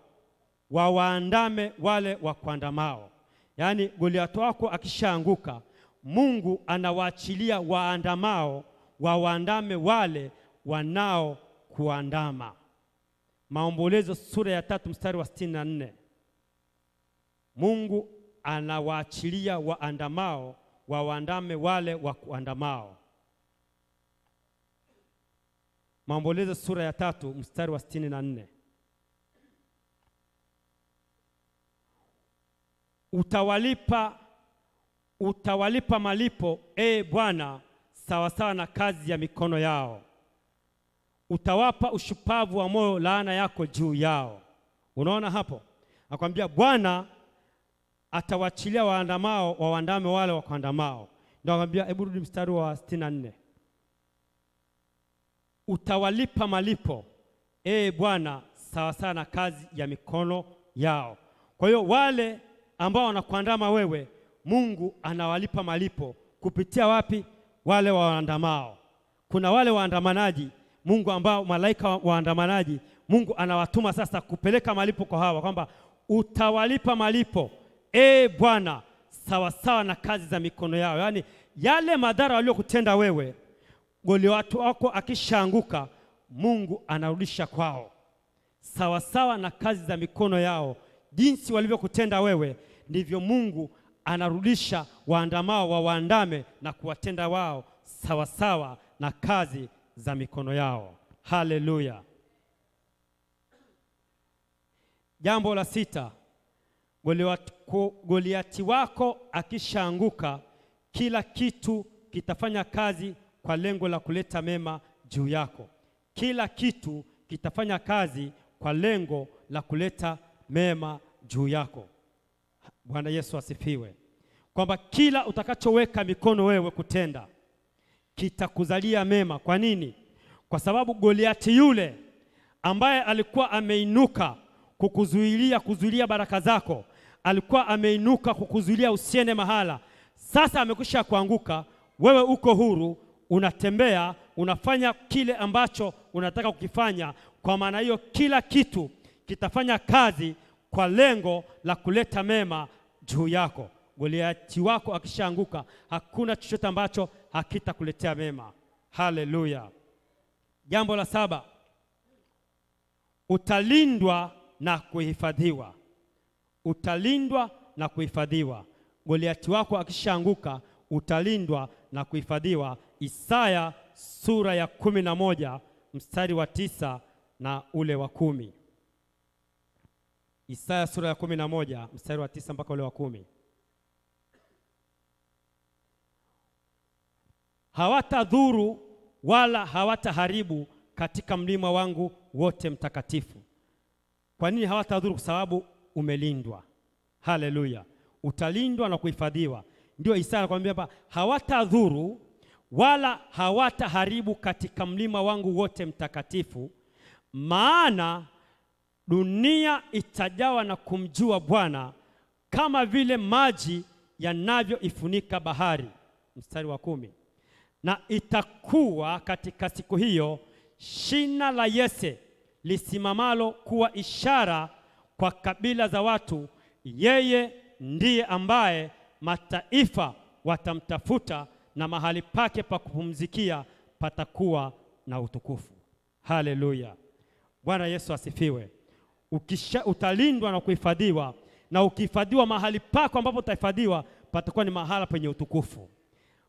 A: wa waandame wale wa kuandamao. Yaani Goliati wako akishaanguka, Mungu anawaachilia waandamao wawaandame wale wanao kuandama. Maombolezo sura ya tatu mstari wa sitini na nne. Mungu anawaachilia waandamao wawaandame wale wa kuandamao. Maombolezo sura ya tatu mstari wa sitini na nne. Utawalipa, utawalipa malipo e Bwana sawasawa na kazi ya mikono yao, utawapa ushupavu wa moyo laana yako juu yao. Unaona hapo, akwambia Bwana atawachilia waandamao wawandame wale wakuandamao. Ndio akwambia, hebu rudi mstari wa sitini na nne utawalipa malipo e Bwana sawasawa na kazi ya mikono yao. Kwa hiyo wale ambao wanakuandama wewe, Mungu anawalipa malipo kupitia wapi? Wale waandamao. Kuna wale waandamanaji, Mungu ambao malaika waandamanaji, Mungu anawatuma sasa kupeleka malipo kwa hawa, kwamba utawalipa malipo e Bwana sawasawa na kazi za mikono yao, yaani yale madhara waliokutenda wewe, Goliathi wako akishaanguka, Mungu anarudisha kwao sawasawa na kazi za mikono yao. Jinsi walivyokutenda wewe, ndivyo Mungu anarudisha waandamao wa waandame na kuwatenda wao sawasawa na kazi za mikono yao. Haleluya! Jambo la sita, Goliati wako akishaanguka, kila kitu kitafanya kazi kwa lengo la kuleta mema juu yako. Kila kitu kitafanya kazi kwa lengo la kuleta mema juu yako. Bwana Yesu asifiwe, kwamba kila utakachoweka mikono wewe kutenda kitakuzalia mema. Kwa nini? Kwa sababu Goliati yule ambaye alikuwa ameinuka kukuzuilia kuzuilia baraka zako, alikuwa ameinuka kukuzuilia usiende mahala, sasa amekwisha kuanguka. Wewe uko huru, unatembea, unafanya kile ambacho unataka kukifanya. Kwa maana hiyo, kila kitu kitafanya kazi kwa lengo la kuleta mema juu yako. Goliati wako akishaanguka, hakuna chochote ambacho hakitakuletea mema. Haleluya! Jambo la saba, utalindwa na kuhifadhiwa. Utalindwa na kuhifadhiwa. Goliati wako akishaanguka, utalindwa na kuhifadhiwa. Isaya sura ya kumi na moja mstari wa tisa na ule wa kumi. Isaya sura ya kumi na moja mstari wa tisa mpaka ule wa kumi. Hawatadhuru wala hawataharibu katika mlima wangu wote mtakatifu. Kwa nini hawatadhuru? Kwa sababu umelindwa. Haleluya, utalindwa na kuhifadhiwa. Ndio Isaya anakuambia hapa, hawatadhuru wala hawataharibu katika mlima wangu wote mtakatifu, maana dunia itajawa na kumjua Bwana kama vile maji yanavyoifunika bahari. Mstari wa kumi. Na itakuwa katika siku hiyo shina la Yese lisimamalo kuwa ishara kwa kabila za watu, yeye ndiye ambaye mataifa watamtafuta, na mahali pake pa kupumzikia patakuwa na utukufu. Haleluya, Bwana Yesu asifiwe. Ukisha utalindwa na kuhifadhiwa, na ukihifadhiwa mahali pako ambapo utahifadhiwa patakuwa ni mahala penye utukufu.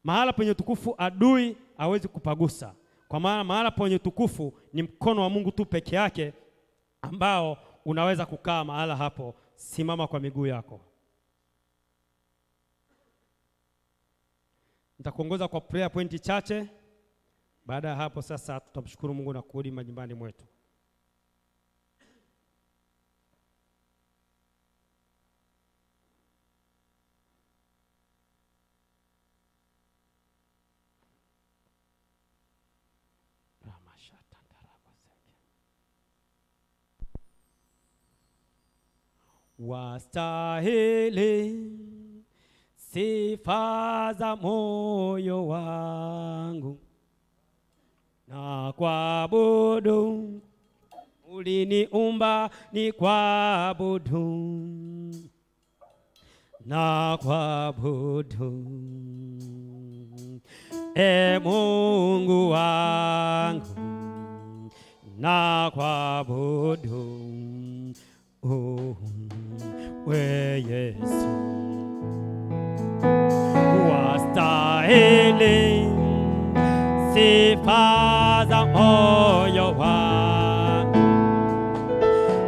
A: Mahala penye utukufu adui hawezi kupagusa, kwa maana mahala penye utukufu ni mkono wa Mungu tu peke yake ambao unaweza kukaa mahala hapo. Simama kwa miguu yako. Nitakuongoza kwa prayer point chache. Baada ya hapo sasa tutamshukuru Mungu na kurudi majumbani mwetu. Wastahili sifa za moyo wangu. Na kuabudu, uliniumba ni kuabudu. Na kuabudu, e Mungu wangu na kuabudu. Oh, we Yesu wastahili sifa za moyo wangu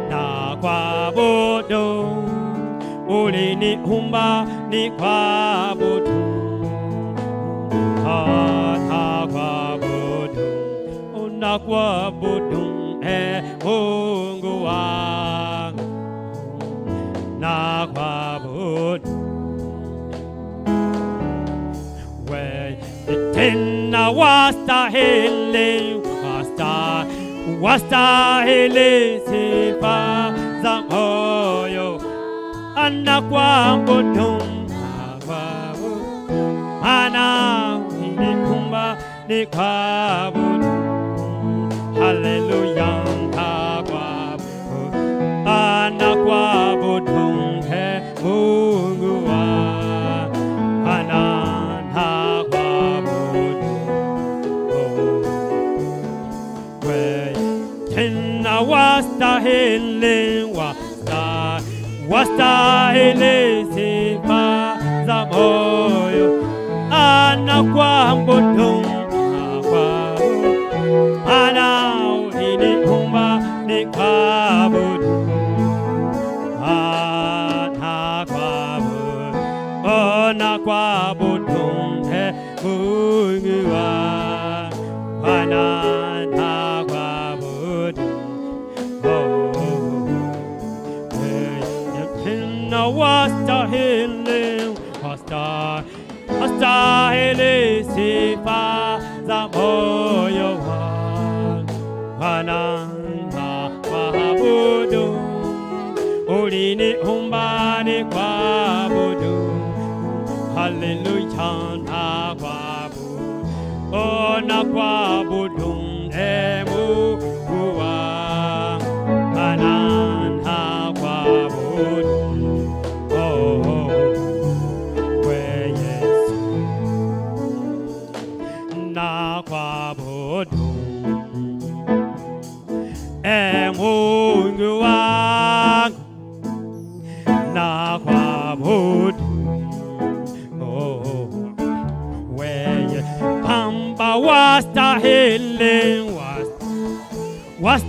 A: na kuabudu, uliniumba ni kuabudu na kuabudu na kuabudu e Mungu wangu na kuabudu wastahili wasta wastahili sifa za moyo ana kuabudu na kuabudu maana uliniumba ni kuabudu haleluya, anakuabudu, anakuabudu he Mungu wastahili wasta wastahili sifa za moyo. Anakuabudu wananakuabudu uliniumba ni kuabudu haleluya nakuabudu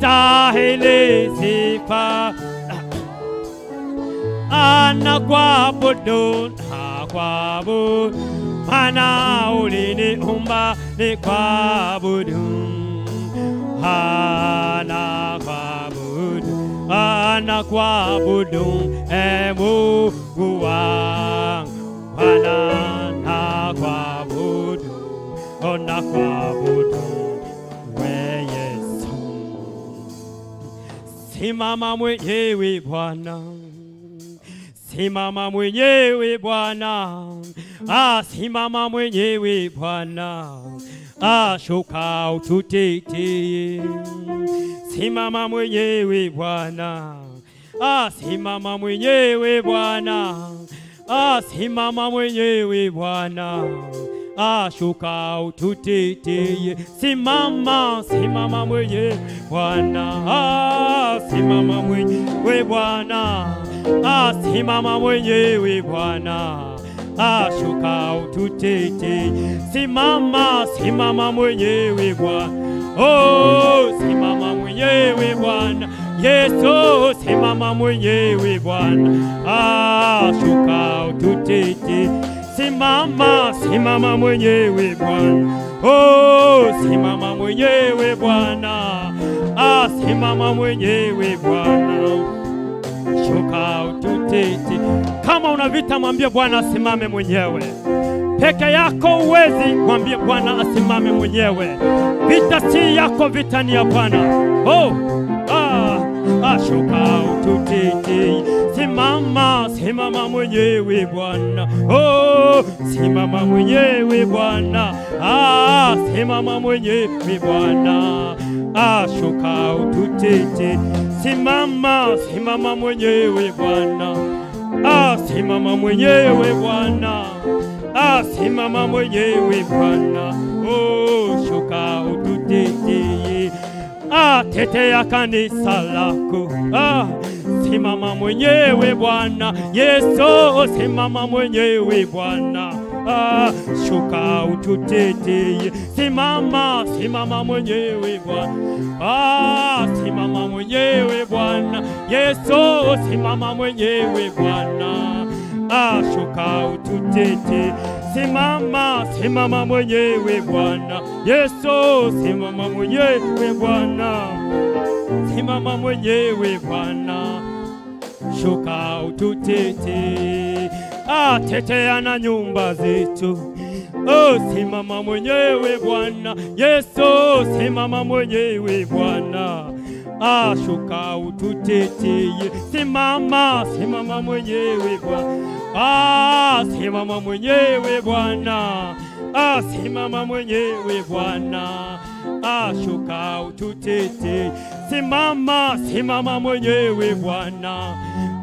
A: wastahili sifa anakuabudu nakuabudu mana uliniumba nikuabudu anakuabudu anakuabudu e Mungu wangu Bwana nakuabudu Simama mwenyewe Bwana, simama mwenyewe Bwana, ah, simama mwenyewe Bwana, ah, shuka ututetee. Simama mwenyewe Bwana, ah, simama mwenyewe Bwana, ah, simama mwenyewe Bwana. Ah, shuka ututitie. simama, simama mwenye Bwana, ah, simama mwenyewe Bwana, simama simama mwenyewe Bwana, ashuka ututitie, simama simama, simama mwenyewe Bwana, oh, simama mwenyewe Bwana, Yesu, simama mwenyewe Bwana, ashuka shuka ututetee simama, simama mwenyewe Bwana, oh, simama mwenyewe Bwana, ah, simama mwenyewe Bwana, shuka ututete. Kama una vita, mwambie Bwana asimame mwenyewe. Peke yako uwezi, mwambie Bwana asimame mwenyewe. Vita si yako, vita ni ya Bwana. Oh, ah, ah, shuka ututete. Simama, simama mwenyewe Bwana. Oh, simama mwenyewe Bwana. Ah, simama mwenyewe Bwana. Ah, shuka ututete. Simama, simama mwenyewe Bwana. Ah, simama mwenyewe Bwana. Ah, simama mwenyewe Bwana. Oh, shuka ututetee. Ah, tetea kanisa lako. Ah, simama mwenyewe Bwana. Yesu, simama mwenyewe Bwana. Ah, shuka ututetee. Simama, simama mwenyewe Bwana. Ah, simama mwenyewe Bwana. Yesu, simama mwenyewe Bwana. Ah, shuka ututete. Simama, simama mwenyewe Bwana. Yesu, simama mwenyewe Bwana. Simama mwenyewe Bwana. Shuka ututete. Ah, tetea na nyumba zetu. Oh, simama mwenyewe Bwana. Yesu, simama mwenyewe Bwana. Ah, shuka ututeteye. Simama, simama mwenyewe Bwana. Ah, simama mwenyewe Bwana. Ah, simama mwenyewe Bwana. ashuka ututete. Simama, simama mwenyewe Bwana,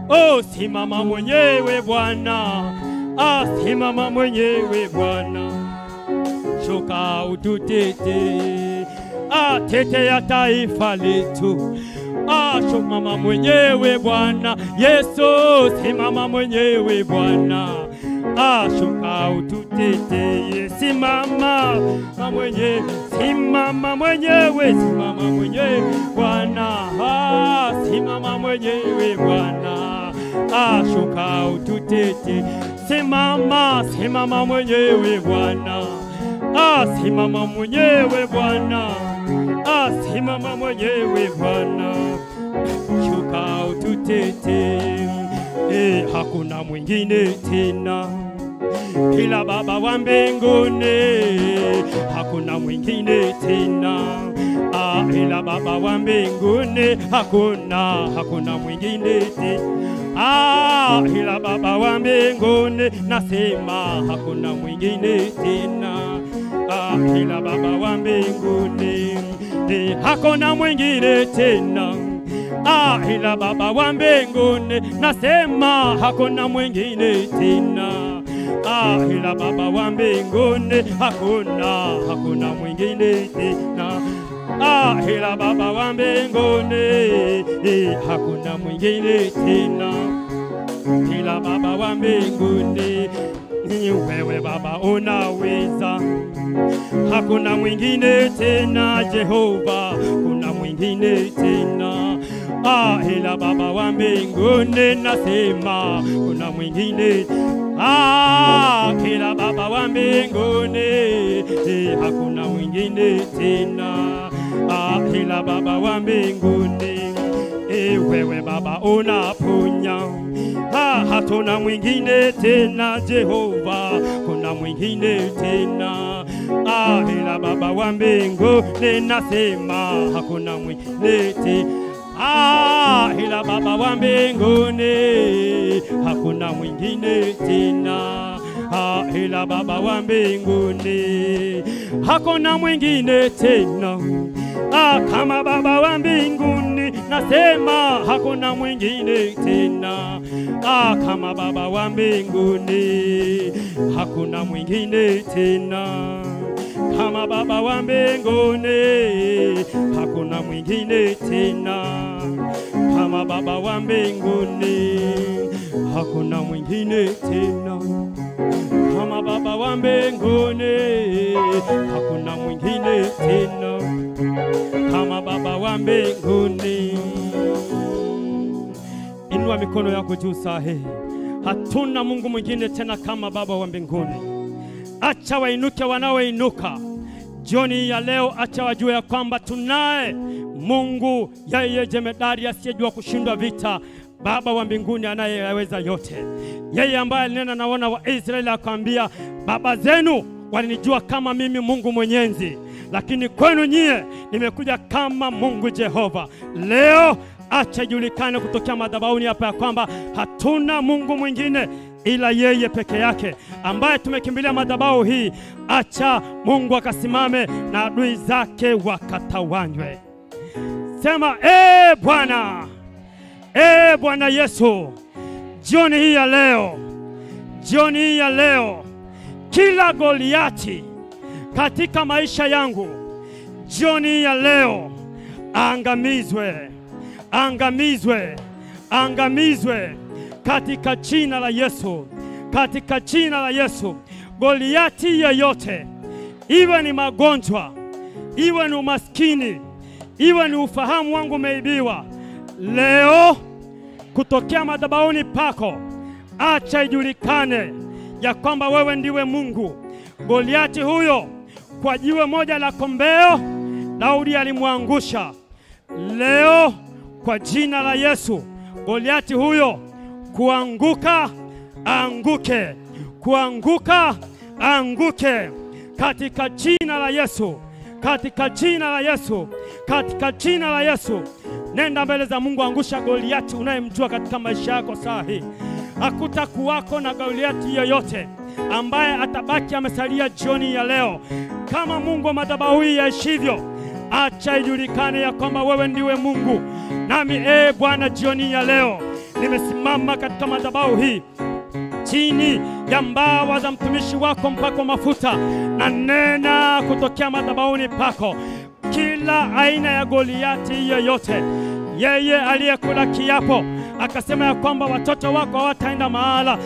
A: oh, simama mwenyewe Bwana, ah, simama mwenyewe Bwana, shuka ututete, ah, tete ya taifa letu Ah, mama mwenyewe Bwana. Yesu, simama mwenyewe Bwana, ah, shuka ututeteye, simama. Mwenyewe, simama mwenyewe, simama mwenyewe Bwana, simama mwenyewe Bwana, ah, shuka ututete, simama, simama mwenyewe Bwana, simama mwenyewe Bwana, ah, simama mwenyewe Bwana, shuka ututete, eh, hakuna mwingine tena. Ila Baba wa mbinguni, hakuna mwingine tena. Ila Baba wa mbinguni, hakuna hakuna mwingine tena ah, ila Baba wa mbinguni, nasema hakuna mwingine tena ah, Baba wa mbinguni, ni hakuna mwingine tena. Ah, Baba wa mbinguni, nasema hakuna mwingine tena. Ah, Baba wa mbinguni, hakuna hakuna mwingine tena. Ah, Baba wa mbinguni, hakuna mwingine tena. Ila Baba wa mbinguni, ni wewe Baba unaweza, hakuna mwingine tena Jehova, kuna mwingine tena. Ah, ila Baba wa mbinguni, nasema kuna mwingine. Ah, ila Baba wa mbinguni, eh, hakuna mwingine tena. Ah, ila Baba wa mbinguni Wewe Baba unaponya, ha, hatuna mwingine tena Jehova, kuna mwingine tena. Ah, ila Baba wa mbinguni, ninasema hakuna mwingine tena. Ah, ila Baba wa mbinguni, hakuna mwingine tena ila Baba wa mbinguni, hakuna mwingine tena. Ah, kama Baba wa mbinguni, nasema hakuna mwingine tena. Ah, kama Baba wa mbinguni, hakuna mwingine tena kama Baba wa mbinguni, hakuna mwingine tena kama Baba wa mbinguni, hakuna mwingine tena kama Baba wa mbinguni, hakuna mwingine tena kama Baba wa mbinguni. Inua mikono yako juu sahihi, Hatuna Mungu mwingine tena kama Baba wa mbinguni. Acha wainuke wanaoinuka jioni ya leo, acha wajue ya kwamba tunaye Mungu, yeye jemedari asiyejua kushindwa vita, Baba wa mbinguni anayeyaweza yote, yeye ambaye alinena na wana wa Israeli akwambia, baba zenu walinijua kama mimi Mungu mwenyezi, lakini kwenu nyie nimekuja kama Mungu Jehova. Leo acha julikane kutokea madhabahuni hapa ya kwamba hatuna Mungu mwingine ila yeye peke yake ambaye tumekimbilia madhabahu hii. Acha Mungu akasimame na adui zake wakatawanywe. Sema ee Bwana, ee Bwana Yesu, jioni hii ya leo, jioni hii ya leo, kila Goliati katika maisha yangu, jioni hii ya leo aangamizwe, aangamizwe, aangamizwe katika jina la Yesu, katika jina la Yesu. Goliati yeyote, iwe ni magonjwa, iwe ni umaskini, iwe ni ufahamu wangu umeibiwa, leo kutokea madhabahuni pako, acha ijulikane ya kwamba wewe ndiwe Mungu. Goliati huyo kwa jiwe moja la kombeo Daudi alimwangusha. Leo kwa jina la Yesu, Goliati huyo kuanguka anguke, kuanguka anguke katika jina la Yesu, katika jina la Yesu, katika jina la Yesu. Nenda mbele za Mungu, angusha Goliati unayemjua katika maisha yako saa hii. Hakutakuwako na Goliati yoyote ambaye atabaki amesalia jioni ya leo, kama Mungu wa madhabahu hii yaishivyo, acha ijulikane ya kwamba wewe ndiwe Mungu. Nami ee Bwana, jioni ya leo nimesimama katika madhabahu hii chini ya mbawa za mtumishi wako mpako mafuta, na nena kutokea madhabahuni pako kila aina ya Goliati yoyote, yeye aliyekula kiapo akasema ya kwamba watoto wako hawataenda mahala,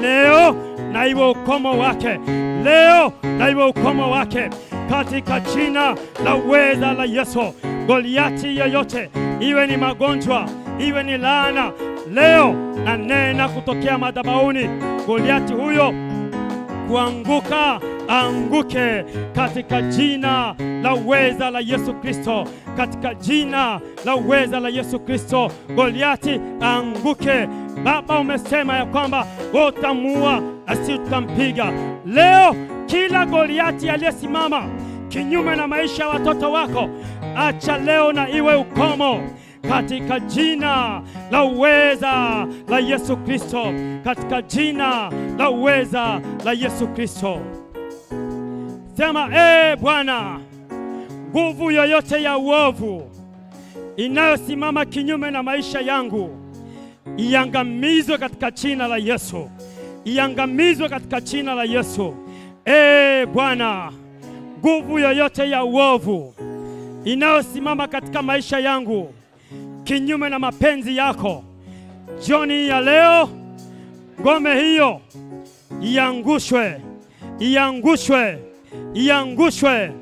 A: leo na iwe ukomo wake, leo na iwe ukomo wake katika jina la uweza la Yesu. Goliati yoyote, iwe ni magonjwa, iwe ni laana, leo na nena kutokea madhabahuni, Goliati huyo kuanguka anguke katika jina la uweza la Yesu Kristo, katika jina la uweza la Yesu Kristo, Goliati anguke. Baba, umesema ya kwamba wewe utamuua na si tutampiga. Leo kila Goliati aliyesimama kinyume na maisha ya watoto wako, acha leo na iwe ukomo katika jina la uweza la Yesu Kristo, katika jina la uweza la Yesu Kristo. Sema, ee Bwana, nguvu yoyote ya uovu inayosimama kinyume na maisha yangu iangamizwe katika jina la Yesu, iangamizwe katika jina la Yesu. Ee Bwana, nguvu yoyote ya uovu inayosimama katika maisha yangu kinyume na mapenzi yako, jioni ya leo, ngome hiyo iangushwe, iangushwe, iangushwe,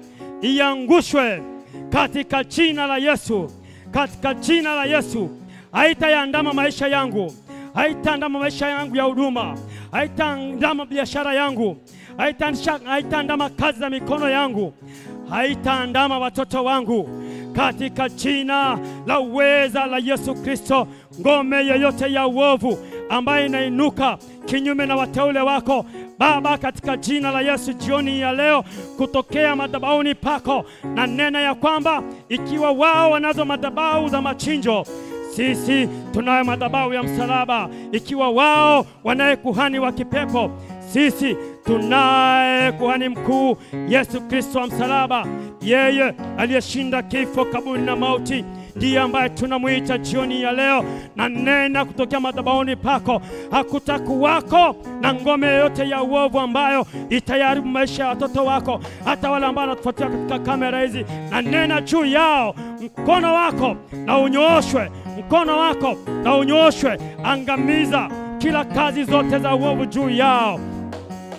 A: iangushwe katika jina la Yesu, katika jina la Yesu. Haitayaandama maisha yangu, haitaandama maisha yangu ya huduma, haitaandama biashara yangu, haitaandama kazi za mikono yangu, haitaandama watoto wangu katika jina la uweza la Yesu Kristo. Ngome yoyote ya uovu ambayo inainuka kinyume na wateule wako Baba, katika jina la Yesu, jioni ya leo kutokea madhabahuni pako, na nena ya kwamba ikiwa wao wanazo madhabahu za machinjo sisi tunayo madhabahu ya msalaba. Ikiwa wao wanaye kuhani wa kipepo, sisi tunaye kuhani mkuu Yesu Kristo wa msalaba, yeye aliyeshinda kifo, kaburi na mauti ndiye ambaye tunamwita jioni ya leo, na nena kutokea madhabahuni pako, hakutakuwako na ngome yoyote ya uovu ambayo itayaribu maisha ya watoto wako, hata wale ambao wanatufuatia katika kamera hizi, na nena juu yao, mkono wako na unyooshwe, mkono wako na unyooshwe, angamiza kila kazi zote za uovu juu yao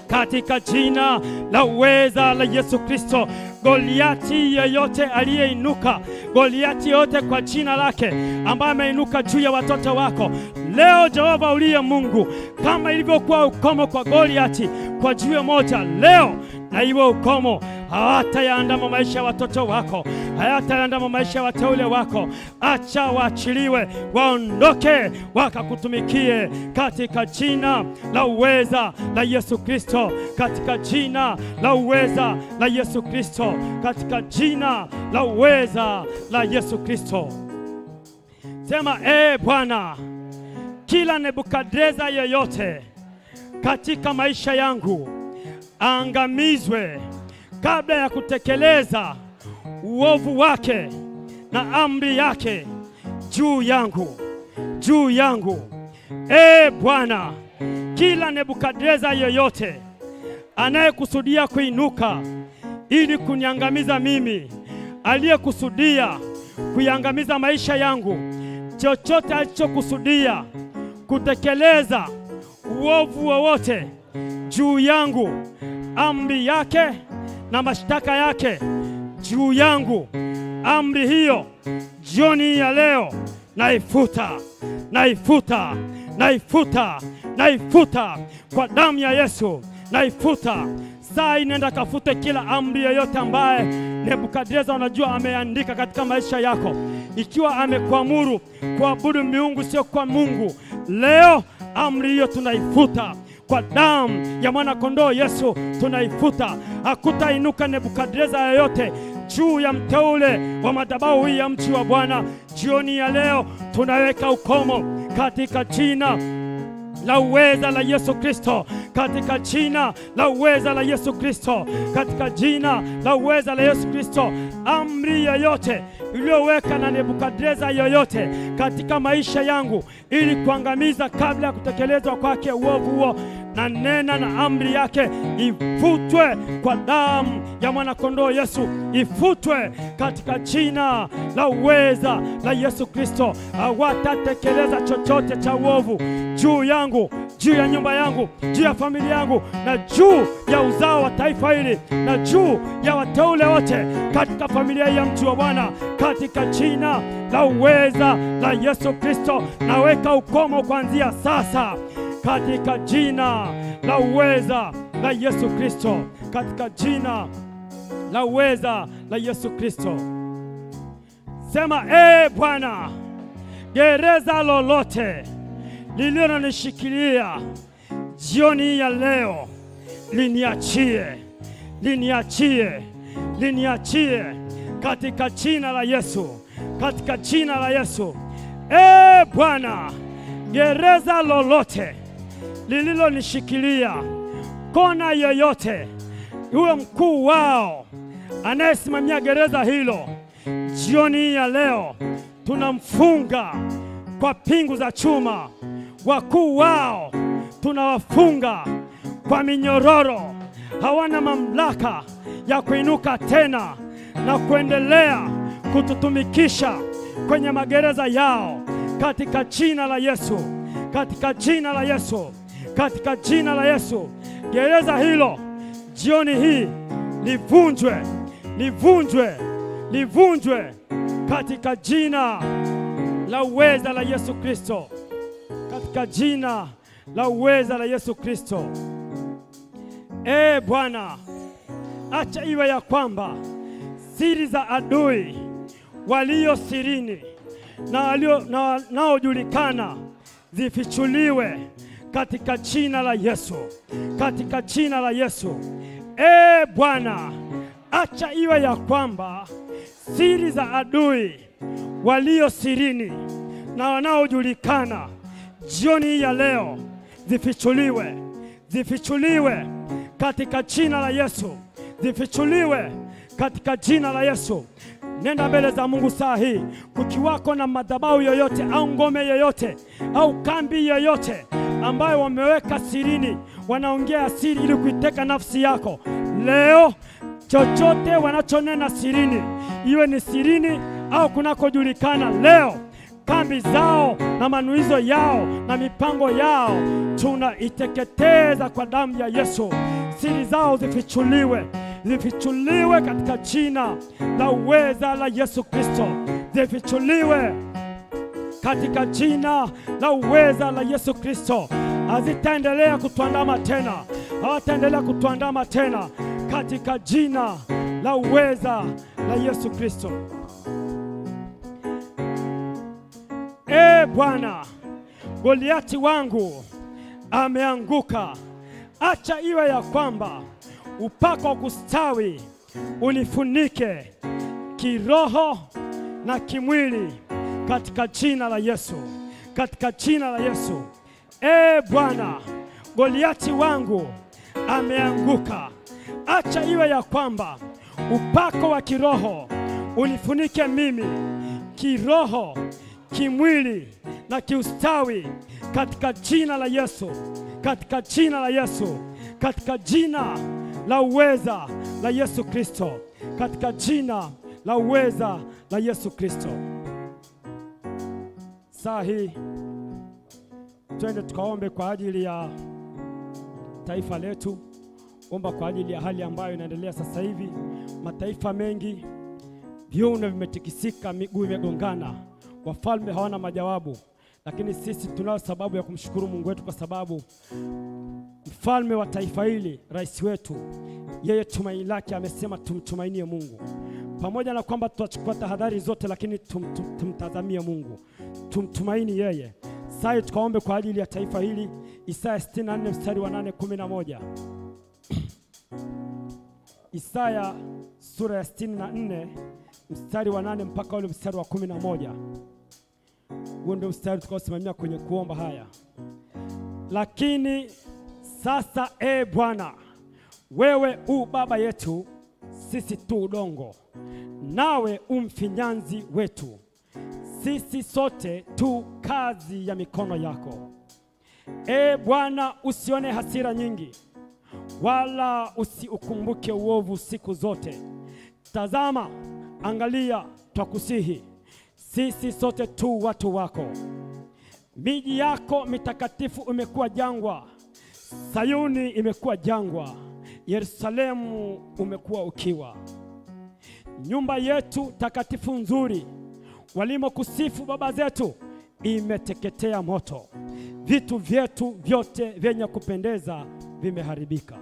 A: katika jina la uweza la Yesu Kristo. Goliati yeyote aliyeinuka, Goliati yote kwa jina lake ambaye ameinuka juu ya watoto wako leo, Jehova uliye Mungu, kama ilivyokuwa ukomo kwa Goliati kwa jiwe moja, leo na iwe ukomo. Hawatayaandama maisha ya watoto wako, hayatayaandama maisha ya wateule wako. Acha waachiliwe, waondoke, wakakutumikie katika jina la uweza la Yesu Kristo, katika jina la uweza la Yesu Kristo, katika jina la uweza la Yesu Kristo. Sema, ee Bwana, kila Nebukadreza yeyote katika maisha yangu aangamizwe kabla ya kutekeleza uovu wake na amri yake juu yangu, juu yangu. E Bwana, kila Nebukadreza yoyote anayekusudia kuinuka ili kuniangamiza mimi, aliyekusudia kuiangamiza maisha yangu, chochote alichokusudia kutekeleza uovu wowote juu yangu, amri yake na mashtaka yake juu yangu, amri hiyo jioni ya leo naifuta, naifuta, naifuta, naifuta kwa damu ya Yesu, naifuta. Saa hii nenda kafute kila amri yoyote ambaye Nebukadreza unajua ameandika katika maisha yako, ikiwa amekuamuru kuabudu miungu sio kwa Mungu. Leo amri hiyo tunaifuta kwa damu ya mwana kondoo Yesu, tunaifuta. Hakutainuka Nebukadreza yoyote juu ya mteule wa madhabahu hii ya mji wa Bwana. Jioni ya leo tunaweka ukomo katika jina la uweza la Yesu Kristo, katika jina la uweza la Yesu Kristo, katika jina la uweza la Yesu Kristo. Amri yoyote iliyoweka na Nebukadreza yoyote katika maisha yangu ili kuangamiza kabla ya kutekelezwa kwake uovu huo na nena na amri yake ifutwe kwa damu ya mwanakondoo Yesu, ifutwe katika jina la uweza la Yesu Kristo. Hawatatekeleza chochote cha uovu juu yangu, juu ya nyumba yangu, juu ya familia yangu, na juu ya uzao wa taifa hili, na juu ya wateule wote katika familia ya mtu wa Bwana, katika jina la uweza la Yesu Kristo. Naweka ukomo kuanzia sasa katika jina la uweza la Yesu Kristo, katika jina la uweza la Yesu Kristo. Sema ee Bwana, gereza lolote lililonishikilia jioni ya leo liniachie, liniachie, liniachie katika jina la Yesu, katika jina la Yesu. Ee Bwana, gereza lolote lililonishikilia. Kona yoyote, huyo mkuu wao anayesimamia gereza hilo, jioni hii ya leo tunamfunga kwa pingu za chuma. Wakuu wao tunawafunga kwa minyororo, hawana mamlaka ya kuinuka tena na kuendelea kututumikisha kwenye magereza yao, katika jina la Yesu, katika jina la Yesu katika jina la Yesu, gereza hilo jioni hii livunjwe, livunjwe, livunjwe katika jina la uweza la Yesu Kristo, katika jina la uweza la Yesu Kristo. Ee Bwana, acha iwe ya kwamba siri za adui walio sirini na wanaojulikana zifichuliwe katika jina la Yesu, katika jina la Yesu. E Bwana, acha iwe ya kwamba siri za adui walio sirini na wanaojulikana jioni ya leo zifichuliwe, zifichuliwe katika jina la Yesu, zifichuliwe katika jina la Yesu. Nenda mbele za Mungu saa hii, kukiwako na madhabahu yoyote au ngome yoyote au kambi yoyote ambayo wameweka sirini, wanaongea siri ili kuiteka nafsi yako leo. Chochote wanachonena sirini, iwe ni sirini au kunakojulikana, leo kambi zao na manuizo yao na mipango yao tunaiteketeza kwa damu ya Yesu. Siri zao zifichuliwe, zifichuliwe katika jina la uweza la Yesu Kristo, zifichuliwe katika jina la uweza la Yesu Kristo. Hazitaendelea kutuandama tena, hawataendelea kutuandama tena katika jina la uweza la Yesu Kristo. E Bwana, Goliati wangu ameanguka. Acha iwe ya kwamba upako wa kustawi unifunike kiroho na kimwili katika jina la Yesu, katika jina la Yesu. E Bwana, Goliati wangu ameanguka. Acha iwe ya kwamba upako wa kiroho unifunike mimi kiroho, kimwili na kiustawi katika jina la Yesu, katika jina la Yesu, katika jina la uweza la Yesu Kristo, katika jina la uweza la Yesu Kristo. Saa hii twende tukaombe kwa ajili ya taifa letu. Omba kwa ajili ya hali ambayo inaendelea sasa hivi. Mataifa mengi viuno vimetikisika, miguu imegongana, wafalme hawana majawabu, lakini sisi tunayo sababu ya kumshukuru Mungu wetu kwa sababu mfalme wa taifa hili, rais wetu, yeye tumaini lake amesema tumtumainie Mungu, pamoja na kwamba tutachukua tahadhari zote, lakini tum, tum, tumtazamie Mungu, tumtumaini yeye. Sasa tukaombe kwa ajili ya taifa hili. Isaya 64 mstari wa 8 11. Isaya sura ya 64 mstari wa 8 mpaka ule mstari wa 11. Huo ndio mstari tukaosimamia kwenye kuomba haya. Lakini Sasa e Bwana, wewe u baba yetu, sisi tu udongo, nawe u mfinyanzi wetu, sisi sote tu kazi ya mikono yako. E Bwana, usione hasira nyingi, wala usiukumbuke uovu siku zote. Tazama, angalia, twakusihi sisi sote tu watu wako. Miji yako mitakatifu imekuwa jangwa, Sayuni imekuwa jangwa, Yerusalemu umekuwa ukiwa. Nyumba yetu takatifu nzuri, walimokusifu baba zetu, imeteketea moto. Vitu vyetu vyote vyenye kupendeza vimeharibika.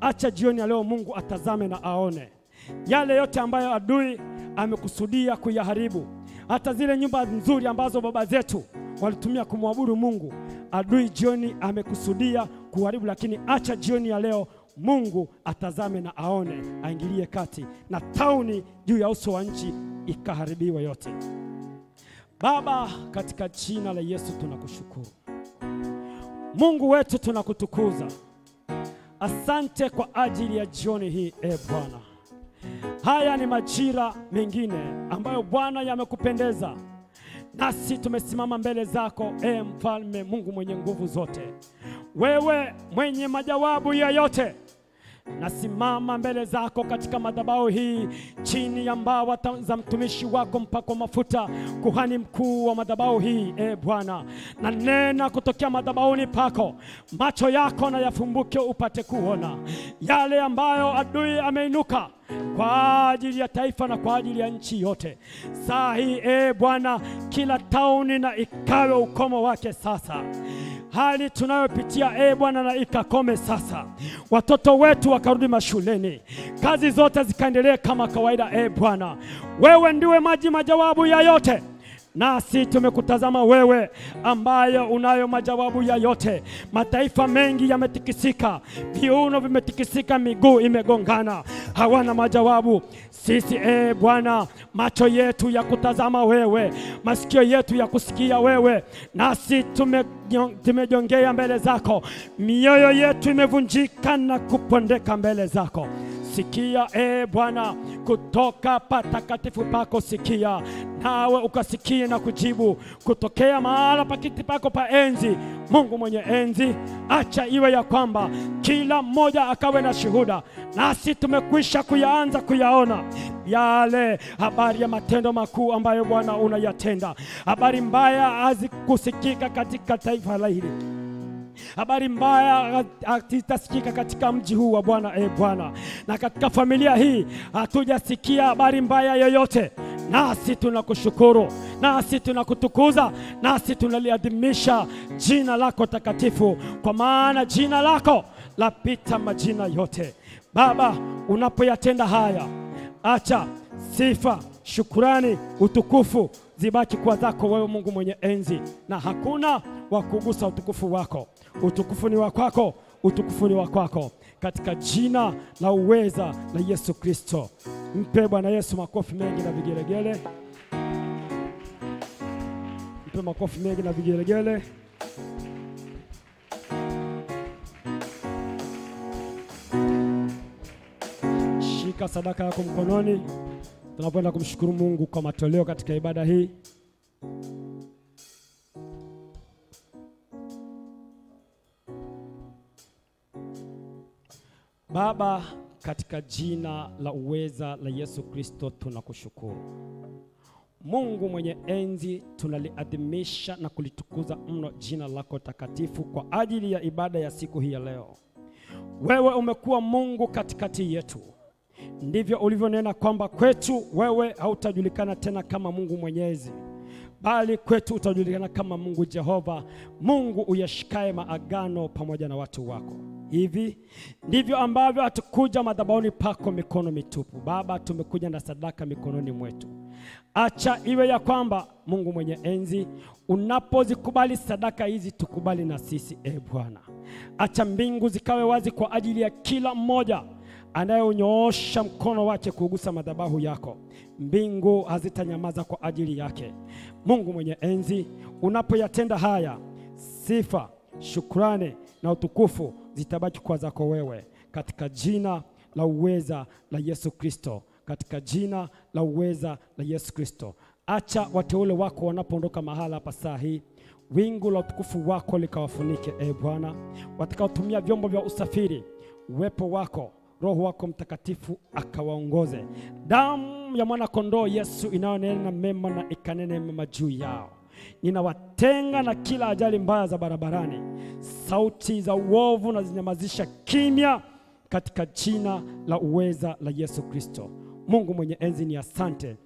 A: Acha jioni ya leo Mungu atazame na aone yale yote ambayo adui amekusudia kuyaharibu, hata zile nyumba nzuri ambazo baba zetu walitumia kumwabudu Mungu. Adui jioni amekusudia kuharibu, lakini acha jioni ya leo Mungu atazame na aone, aingilie kati, na tauni juu ya uso wa nchi ikaharibiwa yote. Baba, katika jina la Yesu tunakushukuru Mungu wetu, tunakutukuza. Asante kwa ajili ya jioni hii, e Bwana. Haya ni majira mengine ambayo Bwana yamekupendeza, nasi tumesimama mbele zako, e Mfalme Mungu mwenye nguvu zote, wewe mwenye majawabu ya yote. Nasimama mbele zako katika madhabahu hii chini ya mbawa za mtumishi wako mpako mafuta, kuhani mkuu wa madhabahu hii. E Bwana, na nena kutokea madhabahuni pako, macho yako na yafumbuke upate kuona yale ambayo adui ameinuka kwa ajili ya taifa na kwa ajili ya nchi yote. Saa hii e Bwana, kila tauni na ikawe ukomo wake sasa hali tunayopitia e Bwana, na ikakome sasa, watoto wetu wakarudi mashuleni, kazi zote zikaendelee kama kawaida. E Bwana, wewe ndiwe maji majawabu ya yote nasi tumekutazama wewe, ambaye unayo majawabu ya yote. Mataifa mengi yametikisika, viuno vimetikisika, miguu imegongana, hawana majawabu. Sisi e Bwana, macho yetu ya kutazama wewe, masikio yetu ya kusikia wewe, nasi tume tumejongea mbele zako, mioyo yetu imevunjika na kupondeka mbele zako. Sikia e Bwana, kutoka patakatifu pako sikia, nawe ukasikie na kujibu kutokea mahala pa kiti pako pa enzi. Mungu mwenye enzi, acha iwe ya kwamba kila mmoja akawe na shuhuda, nasi tumekwisha kuyaanza kuyaona yale habari ya matendo makuu ambayo Bwana unayatenda. Habari mbaya hazikusikika katika taifa la hili habari mbaya hazitasikika katika mji huu wa Bwana. E Bwana, na katika familia hii hatujasikia habari mbaya yoyote, nasi tunakushukuru, nasi tunakutukuza, nasi tunaliadhimisha jina lako takatifu, kwa maana jina lako lapita majina yote. Baba, unapoyatenda haya, acha sifa, shukurani, utukufu zibaki kwa zako wewe, Mungu mwenye enzi, na hakuna wa kugusa utukufu wako. Utukufu ni wa kwako, utukufu ni wa kwako, katika jina la uweza la Yesu Kristo. Mpe Bwana Yesu makofi mengi na vigelegele, mpe makofi mengi na vigelegele. Shika sadaka yako mkononi tunapoenda kumshukuru Mungu kwa matoleo katika ibada hii. Baba, katika jina la uweza la Yesu Kristo tunakushukuru. Mungu mwenye enzi, tunaliadhimisha na kulitukuza mno jina lako takatifu kwa ajili ya ibada ya siku hii ya leo. Wewe umekuwa Mungu katikati yetu ndivyo ulivyonena kwamba kwetu wewe hautajulikana tena kama Mungu Mwenyezi, bali kwetu utajulikana kama Mungu Jehova, Mungu uyashikaye maagano pamoja na watu wako. Hivi ndivyo ambavyo hatukuja madhabahuni pako mikono mitupu. Baba, tumekuja na sadaka mikononi mwetu. Acha iwe ya kwamba Mungu mwenye enzi, unapozikubali sadaka hizi, tukubali na sisi e Bwana. Acha mbingu zikawe wazi kwa ajili ya kila mmoja anayeunyoosha mkono wake kugusa madhabahu yako. Mbingu hazitanyamaza kwa ajili yake. Mungu mwenye enzi, unapoyatenda haya, sifa, shukrani na utukufu zitabaki kwa zako wewe, katika jina la uweza la Yesu Kristo, katika jina la uweza la Yesu Kristo. Acha wateule wako wanapoondoka mahala hapa saa hii, wingu la utukufu wako likawafunike, e Bwana. Watakaotumia vyombo vya usafiri, uwepo wako Roho wako Mtakatifu akawaongoze. Damu ya mwana kondoo Yesu inayonena mema na ikanene mema juu yao. Ninawatenga na kila ajali mbaya za barabarani, sauti za uovu na zinyamazisha kimya katika jina la uweza la Yesu Kristo. Mungu mwenye enzi, ni asante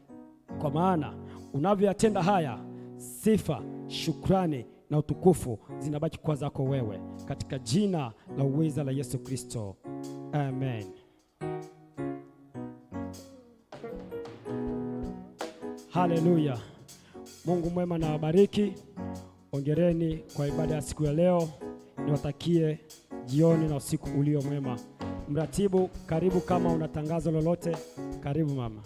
A: kwa maana unavyoyatenda haya, sifa, shukrani na utukufu zinabaki kwa zako wewe, katika jina la uweza la Yesu Kristo, amen. Haleluya! Mungu mwema na wabariki. Ongereni kwa ibada ya siku ya leo, niwatakie jioni na usiku ulio mwema. Mratibu, karibu. Kama una tangazo lolote, karibu mama.